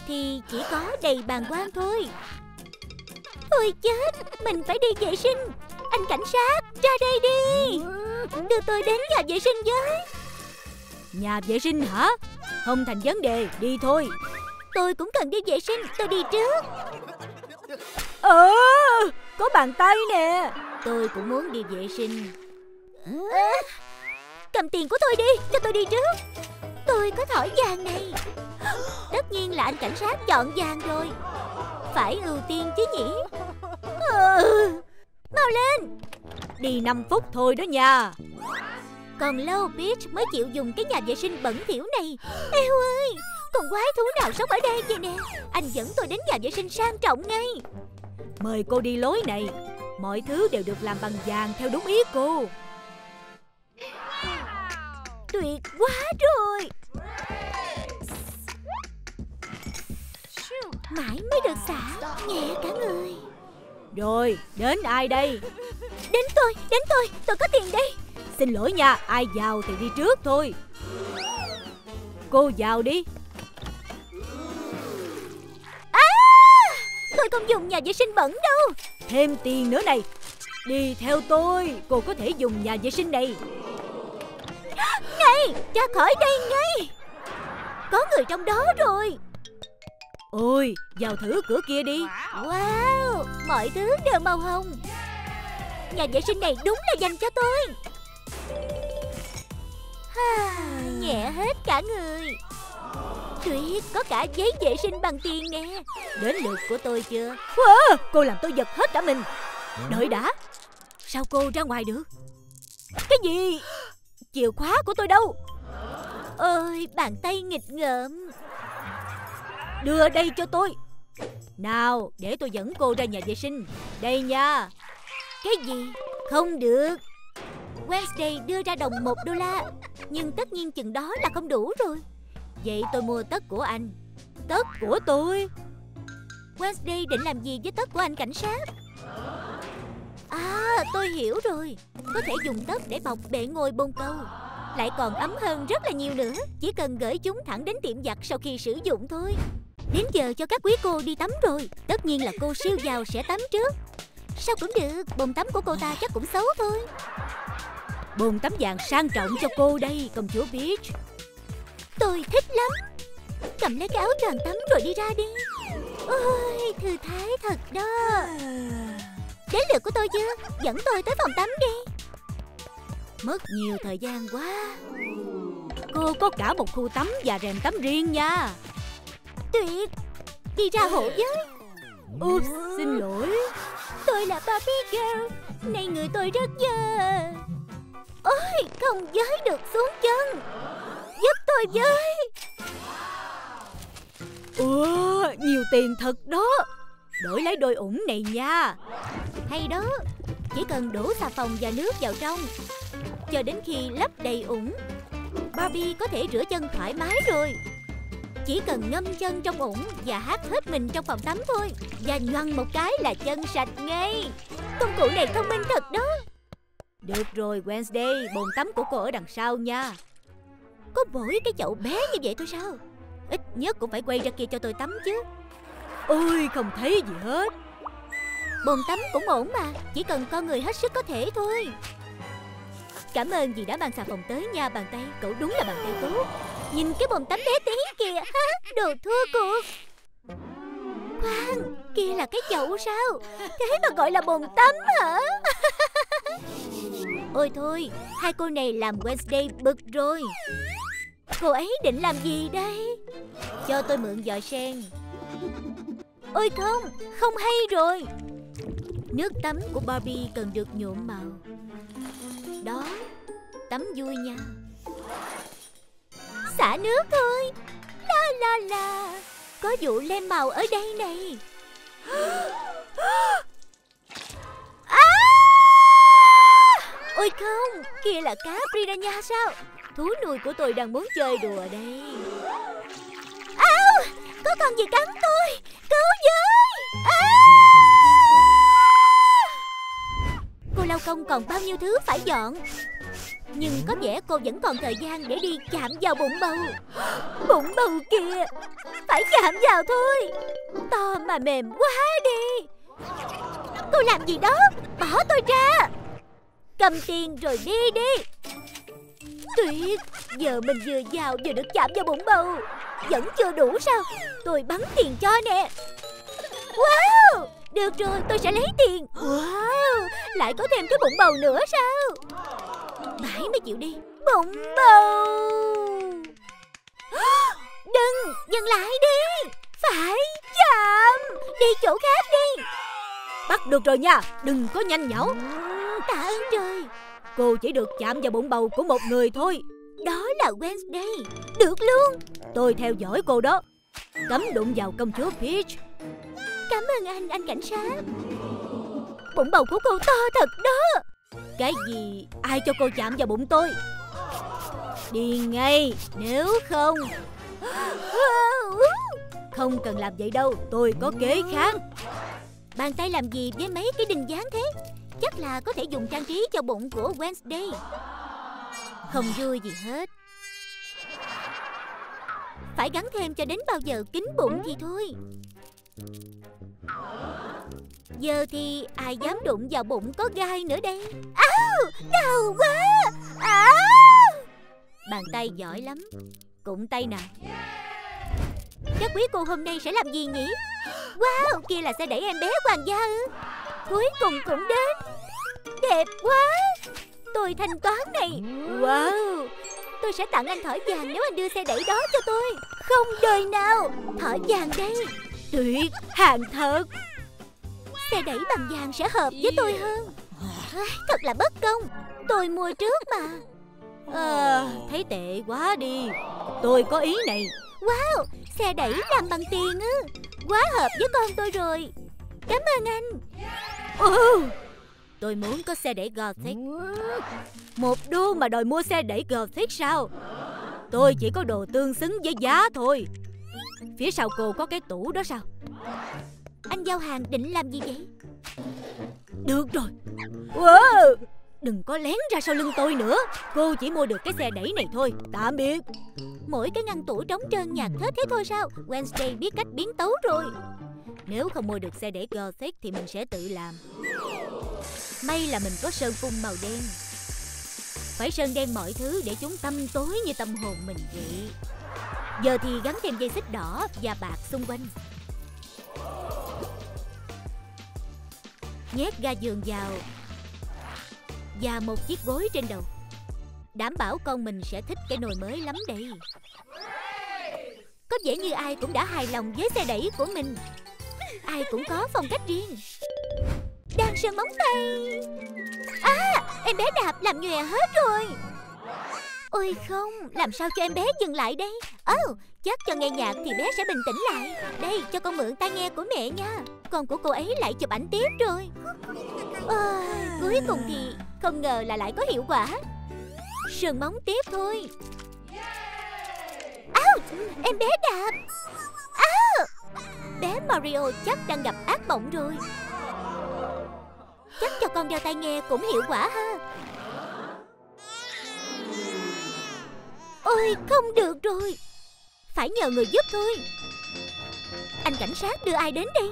Thì chỉ có đầy bàn quan thôi. Ôi chết Mình phải đi vệ sinh. Anh cảnh sát ra đây đi. Đưa tôi đến nhà vệ sinh với. Nhà vệ sinh hả Không thành vấn đề, đi thôi. Tôi cũng cần đi vệ sinh Tôi đi trước. Ờ, có bàn tay nè. Tôi cũng muốn đi vệ sinh. À, Cầm tiền của tôi đi Cho tôi đi trước. Tôi có thỏi vàng này. Tất nhiên là anh cảnh sát chọn vàng rồi. Phải ưu tiên chứ nhỉ? Ừ, Mau lên. Đi 5 phút thôi đó nha Còn lâu Peach mới chịu dùng cái nhà vệ sinh bẩn thỉu này. Eo ơi Con quái thú nào sống ở đây vậy nè? Anh dẫn tôi đến nhà vệ sinh sang trọng ngay. Mời cô đi lối này. Mọi thứ đều được làm bằng vàng theo đúng ý cô. Tuyệt quá rồi. Mãi mới được xả Nhẹ cả người. Rồi, đến ai đây? Đến tôi, đến tôi, tôi có tiền đây Xin lỗi nha, ai vào thì đi trước thôi. Cô vào đi. À Tôi không dùng nhà vệ sinh bẩn đâu. Thêm tiền nữa này. Đi theo tôi Cô có thể dùng nhà vệ sinh này. Này, ra khỏi đây ngay. Có người trong đó rồi. Ôi, vào thử cửa kia đi. Wow, mọi thứ đều màu hồng. Nhà vệ sinh này đúng là dành cho tôi Nhẹ hết cả người. Tuyệt, có cả giấy vệ sinh bằng tiền nè. Đến lượt của tôi chưa? Wow, Cô làm tôi giật hết cả mình. Đợi đã. Sao cô ra ngoài được? Cái gì? Chìa khóa của tôi đâu? Ôi, bàn tay nghịch ngợm. Đưa đây cho tôi. Nào, để tôi dẫn cô ra nhà vệ sinh. Đây nha. Cái gì? Không được Wednesday đưa ra đồng một đô la. Nhưng tất nhiên chừng đó là không đủ rồi. Vậy tôi mua tất của anh. Tất của tôi? Wednesday định làm gì với tất của anh cảnh sát? À tôi hiểu rồi. Có thể dùng tất để bọc bệ ngồi bồn cầu Lại còn ấm hơn rất là nhiều nữa. Chỉ cần gửi chúng thẳng đến tiệm giặt sau khi sử dụng thôi. Đến giờ cho các quý cô đi tắm rồi. Tất nhiên là cô siêu giàu sẽ tắm trước. Sao cũng được, Bồn tắm của cô ta chắc cũng xấu thôi. Bồn tắm vàng sang trọng cho cô đây Công chúa Peach Tôi thích lắm. Cầm lấy cái áo choàng tắm rồi đi ra đi. Ôi thư thái thật đó. Đến lượt của tôi chưa Dẫn tôi tới phòng tắm đi. Mất nhiều thời gian quá. Cô có cả một khu tắm và rèm tắm riêng nha. Tuyệt. Đi ra hộ với Oops, xin lỗi. Tôi là Barbie Girl. Nay người tôi rất dơ. Ôi không giới được xuống chân. Giúp tôi với. Ủa, nhiều tiền thật đó. Đổi lấy đôi ủng này nha. Hay đó Chỉ cần đổ xà phòng và nước vào trong. Cho đến khi lấp đầy ủng Barbie có thể rửa chân thoải mái rồi. Chỉ cần ngâm chân trong ủng Và hát hết mình trong phòng tắm thôi. Và nhoăn một cái là chân sạch ngay. Công cụ này thông minh thật đó được rồi Wednesday, bồn tắm của cô ở đằng sau nha. Có mỗi cái chậu bé như vậy thôi sao? Ít nhất cũng phải quay ra kia cho tôi tắm chứ. Ôi, không thấy gì hết. Bồn tắm cũng ổn mà Chỉ cần con người hết sức có thể thôi. Cảm ơn vì đã mang xà phòng tới nha bàn tay Cậu đúng là bàn tay tốt. Nhìn cái bồn tắm bé tí kìa (laughs) Đồ thua cuộc Khoan Kia là cái chậu sao? Thế mà gọi là bồn tắm hả? (laughs) Ôi thôi, Hai cô này làm Wednesday bực rồi. Cô ấy định làm gì đây? Cho tôi mượn giỏ sen. Ôi không Không hay rồi. Nước tắm của Barbie cần được nhuộm màu. Đó, Tắm vui nha. Xả nước thôi. La la la. Có vụ lên màu ở đây này. (gasps) À! Ôi không Kia là cá piranha sao? Thú nuôi của tôi đang muốn chơi đùa đây. Ao, Có con gì cắn tôi? Cứu với à! Cô lao công còn bao nhiêu thứ phải dọn? Nhưng có vẻ cô vẫn còn thời gian để đi chạm vào bụng bầu. (gasps) Bụng bầu kìa Phải chạm vào thôi. To mà mềm quá đi. Cô làm gì đó? Bỏ tôi ra! Cầm tiền rồi đi đi. Tuyệt Giờ mình vừa vào vừa được chạm vào bụng bầu. Vẫn chưa đủ sao? Tôi bắn tiền cho nè. Wow! Được rồi, tôi sẽ lấy tiền. Wow! Lại có thêm cái bụng bầu nữa sao? Mãi mới chịu đi. Bụng bầu. (gasps) Đừng, Dừng lại đi. Phải chạm Đi chỗ khác đi. Bắt được rồi nha, đừng có nhanh nhảu Tạ ơn trời. Cô chỉ được chạm vào bụng bầu của một người thôi. Đó là Wednesday. Được luôn. Tôi theo dõi cô đó. Cấm đụng vào công chúa Peach. Cảm ơn anh, anh cảnh sát. Bụng bầu của cô to thật đó. Cái gì? Ai cho cô chạm vào bụng tôi? Đi ngay Nếu không. (gasps) Không cần làm vậy đâu. Tôi có kế khác Bàn tay làm gì với mấy cái đinh dán thế? Chắc là có thể dùng trang trí cho bụng của Wednesday. Không vui gì hết. Phải gắn thêm cho đến bao giờ kín bụng thì thôi. Giờ thì ai dám đụng vào bụng có gai nữa đây? Áo, đau quá! À. Bàn tay giỏi lắm. Cụng tay nào. Các quý cô hôm nay sẽ làm gì nhỉ? Wow, kia là xe đẩy em bé hoàng gia ư? Cuối cùng cũng đến. Đẹp quá. Tôi thanh toán này. Wow. Tôi sẽ tặng anh thỏi vàng nếu anh đưa xe đẩy đó cho tôi. Không đời nào. Thỏi vàng đây. Tuyệt, hàng thật. Xe đẩy bằng vàng sẽ hợp với tôi hơn. Ai, Thật là bất công. Tôi mua trước mà. À, Thấy tệ quá đi. Tôi có ý này. Wow, xe đẩy làm bằng tiền ư? Quá hợp với con tôi rồi. Cảm ơn anh. Ừ, Tôi muốn có xe đẩy Gothic. Một đô mà đòi mua xe đẩy Gothic sao? Tôi chỉ có đồ tương xứng với giá thôi. Phía sau cô có cái tủ đó sao? Anh giao hàng định làm gì vậy? Được rồi. Wow. Đừng có lén ra sau lưng tôi nữa. Cô chỉ mua được cái xe đẩy này thôi. Tạm biệt. Mỗi cái ngăn tủ trống trơn nhạt hết thế thôi sao? Wednesday biết cách biến tấu rồi. Nếu không mua được xe đẩy Gothic Thì mình sẽ tự làm. May là mình có sơn phun màu đen. Phải sơn đen mọi thứ để chúng tâm tối như tâm hồn mình vậy. Giờ thì gắn thêm dây xích đỏ và bạc xung quanh. Nhét ga giường vào. Và một chiếc gối trên đầu. Đảm bảo con mình sẽ thích cái nồi mới lắm đây. Có vẻ như ai cũng đã hài lòng với xe đẩy của mình. Ai cũng có phong cách riêng. Đang sơn móng tay. À em bé đạp làm nhòe hết rồi. Ôi không Làm sao cho em bé dừng lại đây? Ồ oh, chắc cho nghe nhạc thì bé sẽ bình tĩnh lại. Đây cho con mượn tai nghe của mẹ nha. Con của cô ấy lại chụp ảnh tiếp rồi. À, Cuối cùng thì không ngờ là lại có hiệu quả. Sườn móng tiếp thôi. Áo Em bé đạp. À, Bé Mario chắc đang gặp ác mộng rồi. Chắc cho con đeo tai nghe cũng hiệu quả ha. Ôi không được rồi. Phải nhờ người giúp thôi. Anh cảnh sát đưa ai đến đây?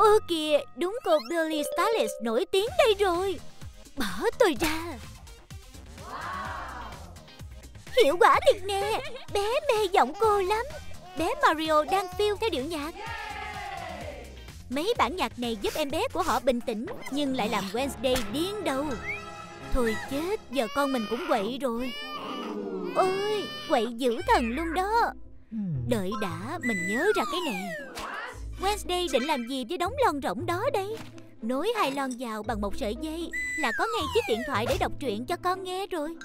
Ô kìa, Đúng cô Billy Starlet nổi tiếng đây rồi. Bỏ tôi ra. Hiệu quả thiệt nè, Bé mê giọng cô lắm. Bé Mario đang phiêu theo điệu nhạc. Mấy bản nhạc này giúp em bé của họ bình tĩnh, Nhưng lại làm Wednesday điên đầu. Thôi chết, Giờ con mình cũng quậy rồi. Ôi, Quậy dữ thần luôn đó. Đợi đã, Mình nhớ ra cái này. Wednesday định làm gì với đống lon rỗng đó đây? Nối hai lon vào bằng một sợi dây Là có ngay chiếc điện thoại để đọc truyện cho con nghe rồi.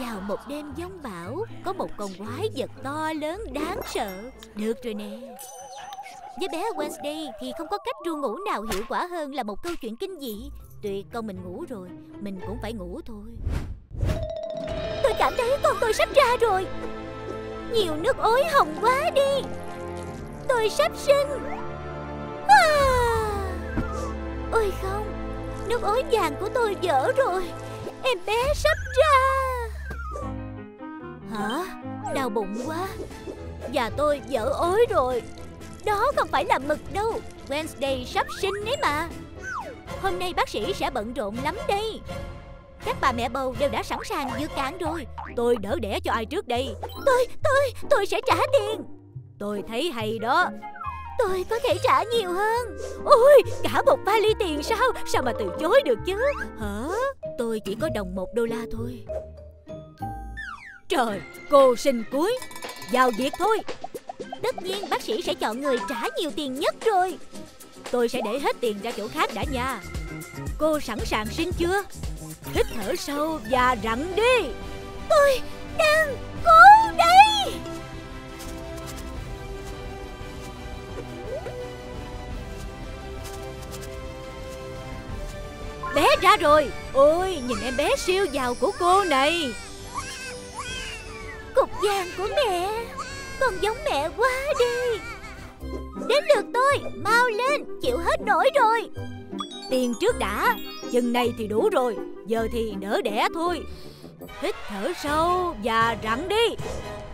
Vào một đêm giông bão, Có một con quái vật to lớn đáng sợ. Được rồi nè. Với bé Wednesday thì không có cách ru ngủ nào hiệu quả hơn là một câu chuyện kinh dị. Tuyệt con mình ngủ rồi, Mình cũng phải ngủ thôi. Tôi cảm thấy con tôi sắp ra rồi. Nhiều nước ối hồng quá đi. Tôi sắp sinh. À. Ôi không Nước ối vàng của tôi dở rồi. Em bé sắp ra. Hả? Đau bụng quá. Và tôi dở ối rồi. Đó không phải là mực đâu. Wednesday sắp sinh đấy mà. Hôm nay bác sĩ sẽ bận rộn lắm đây. Các bà mẹ bầu đều đã sẵn sàng dự cản rồi. Tôi đỡ đẻ cho ai trước đây? Tôi, tôi, tôi sẽ trả tiền. Tôi thấy hay đó. Tôi có thể trả nhiều hơn. Ôi, cả một vali tiền sao? Sao mà từ chối được chứ? Hả? Tôi chỉ có đồng một đô la thôi. Trời, cô sinh cuối. Vào việc thôi. Tất nhiên bác sĩ sẽ chọn người trả nhiều tiền nhất rồi. Tôi sẽ để hết tiền ra chỗ khác đã nha. Cô sẵn sàng sinh chưa? Hít thở sâu và rặn đi. Tôi đang cố đây. Bé ra rồi. Ôi nhìn em bé siêu giàu của cô này. Cục vàng của mẹ. Con giống mẹ quá đi. Đến lượt tôi Mau lên Chịu hết nổi rồi. Tiền trước đã Chừng này thì đủ rồi Giờ thì đỡ đẻ thôi. Hít thở sâu và rặn đi.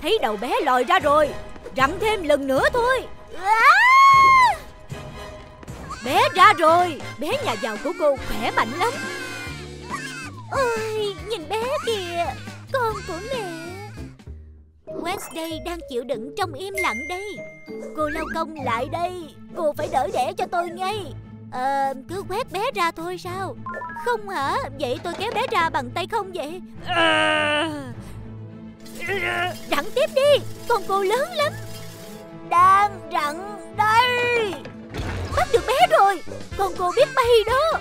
Thấy đầu bé lòi ra rồi Rặn thêm lần nữa thôi. À! Bé ra rồi. Bé nhà giàu của cô khỏe mạnh lắm. Ôi nhìn bé kìa. Con của mẹ. Wednesday đang chịu đựng trong im lặng đây. Cô lao công lại đây. Cô phải đỡ đẻ cho tôi ngay. Ờ, cứ quét bé ra thôi sao? Không hả? Vậy tôi kéo bé ra bằng tay không vậy? À... Rặn tiếp đi. Con cô lớn lắm. Đang rặn đây. Bắt được bé rồi. Con cô biết bay đó.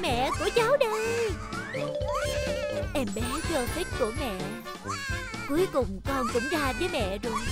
Mẹ của cháu đây Em bé girl thích của mẹ. Cuối cùng con cũng ra với mẹ rồi.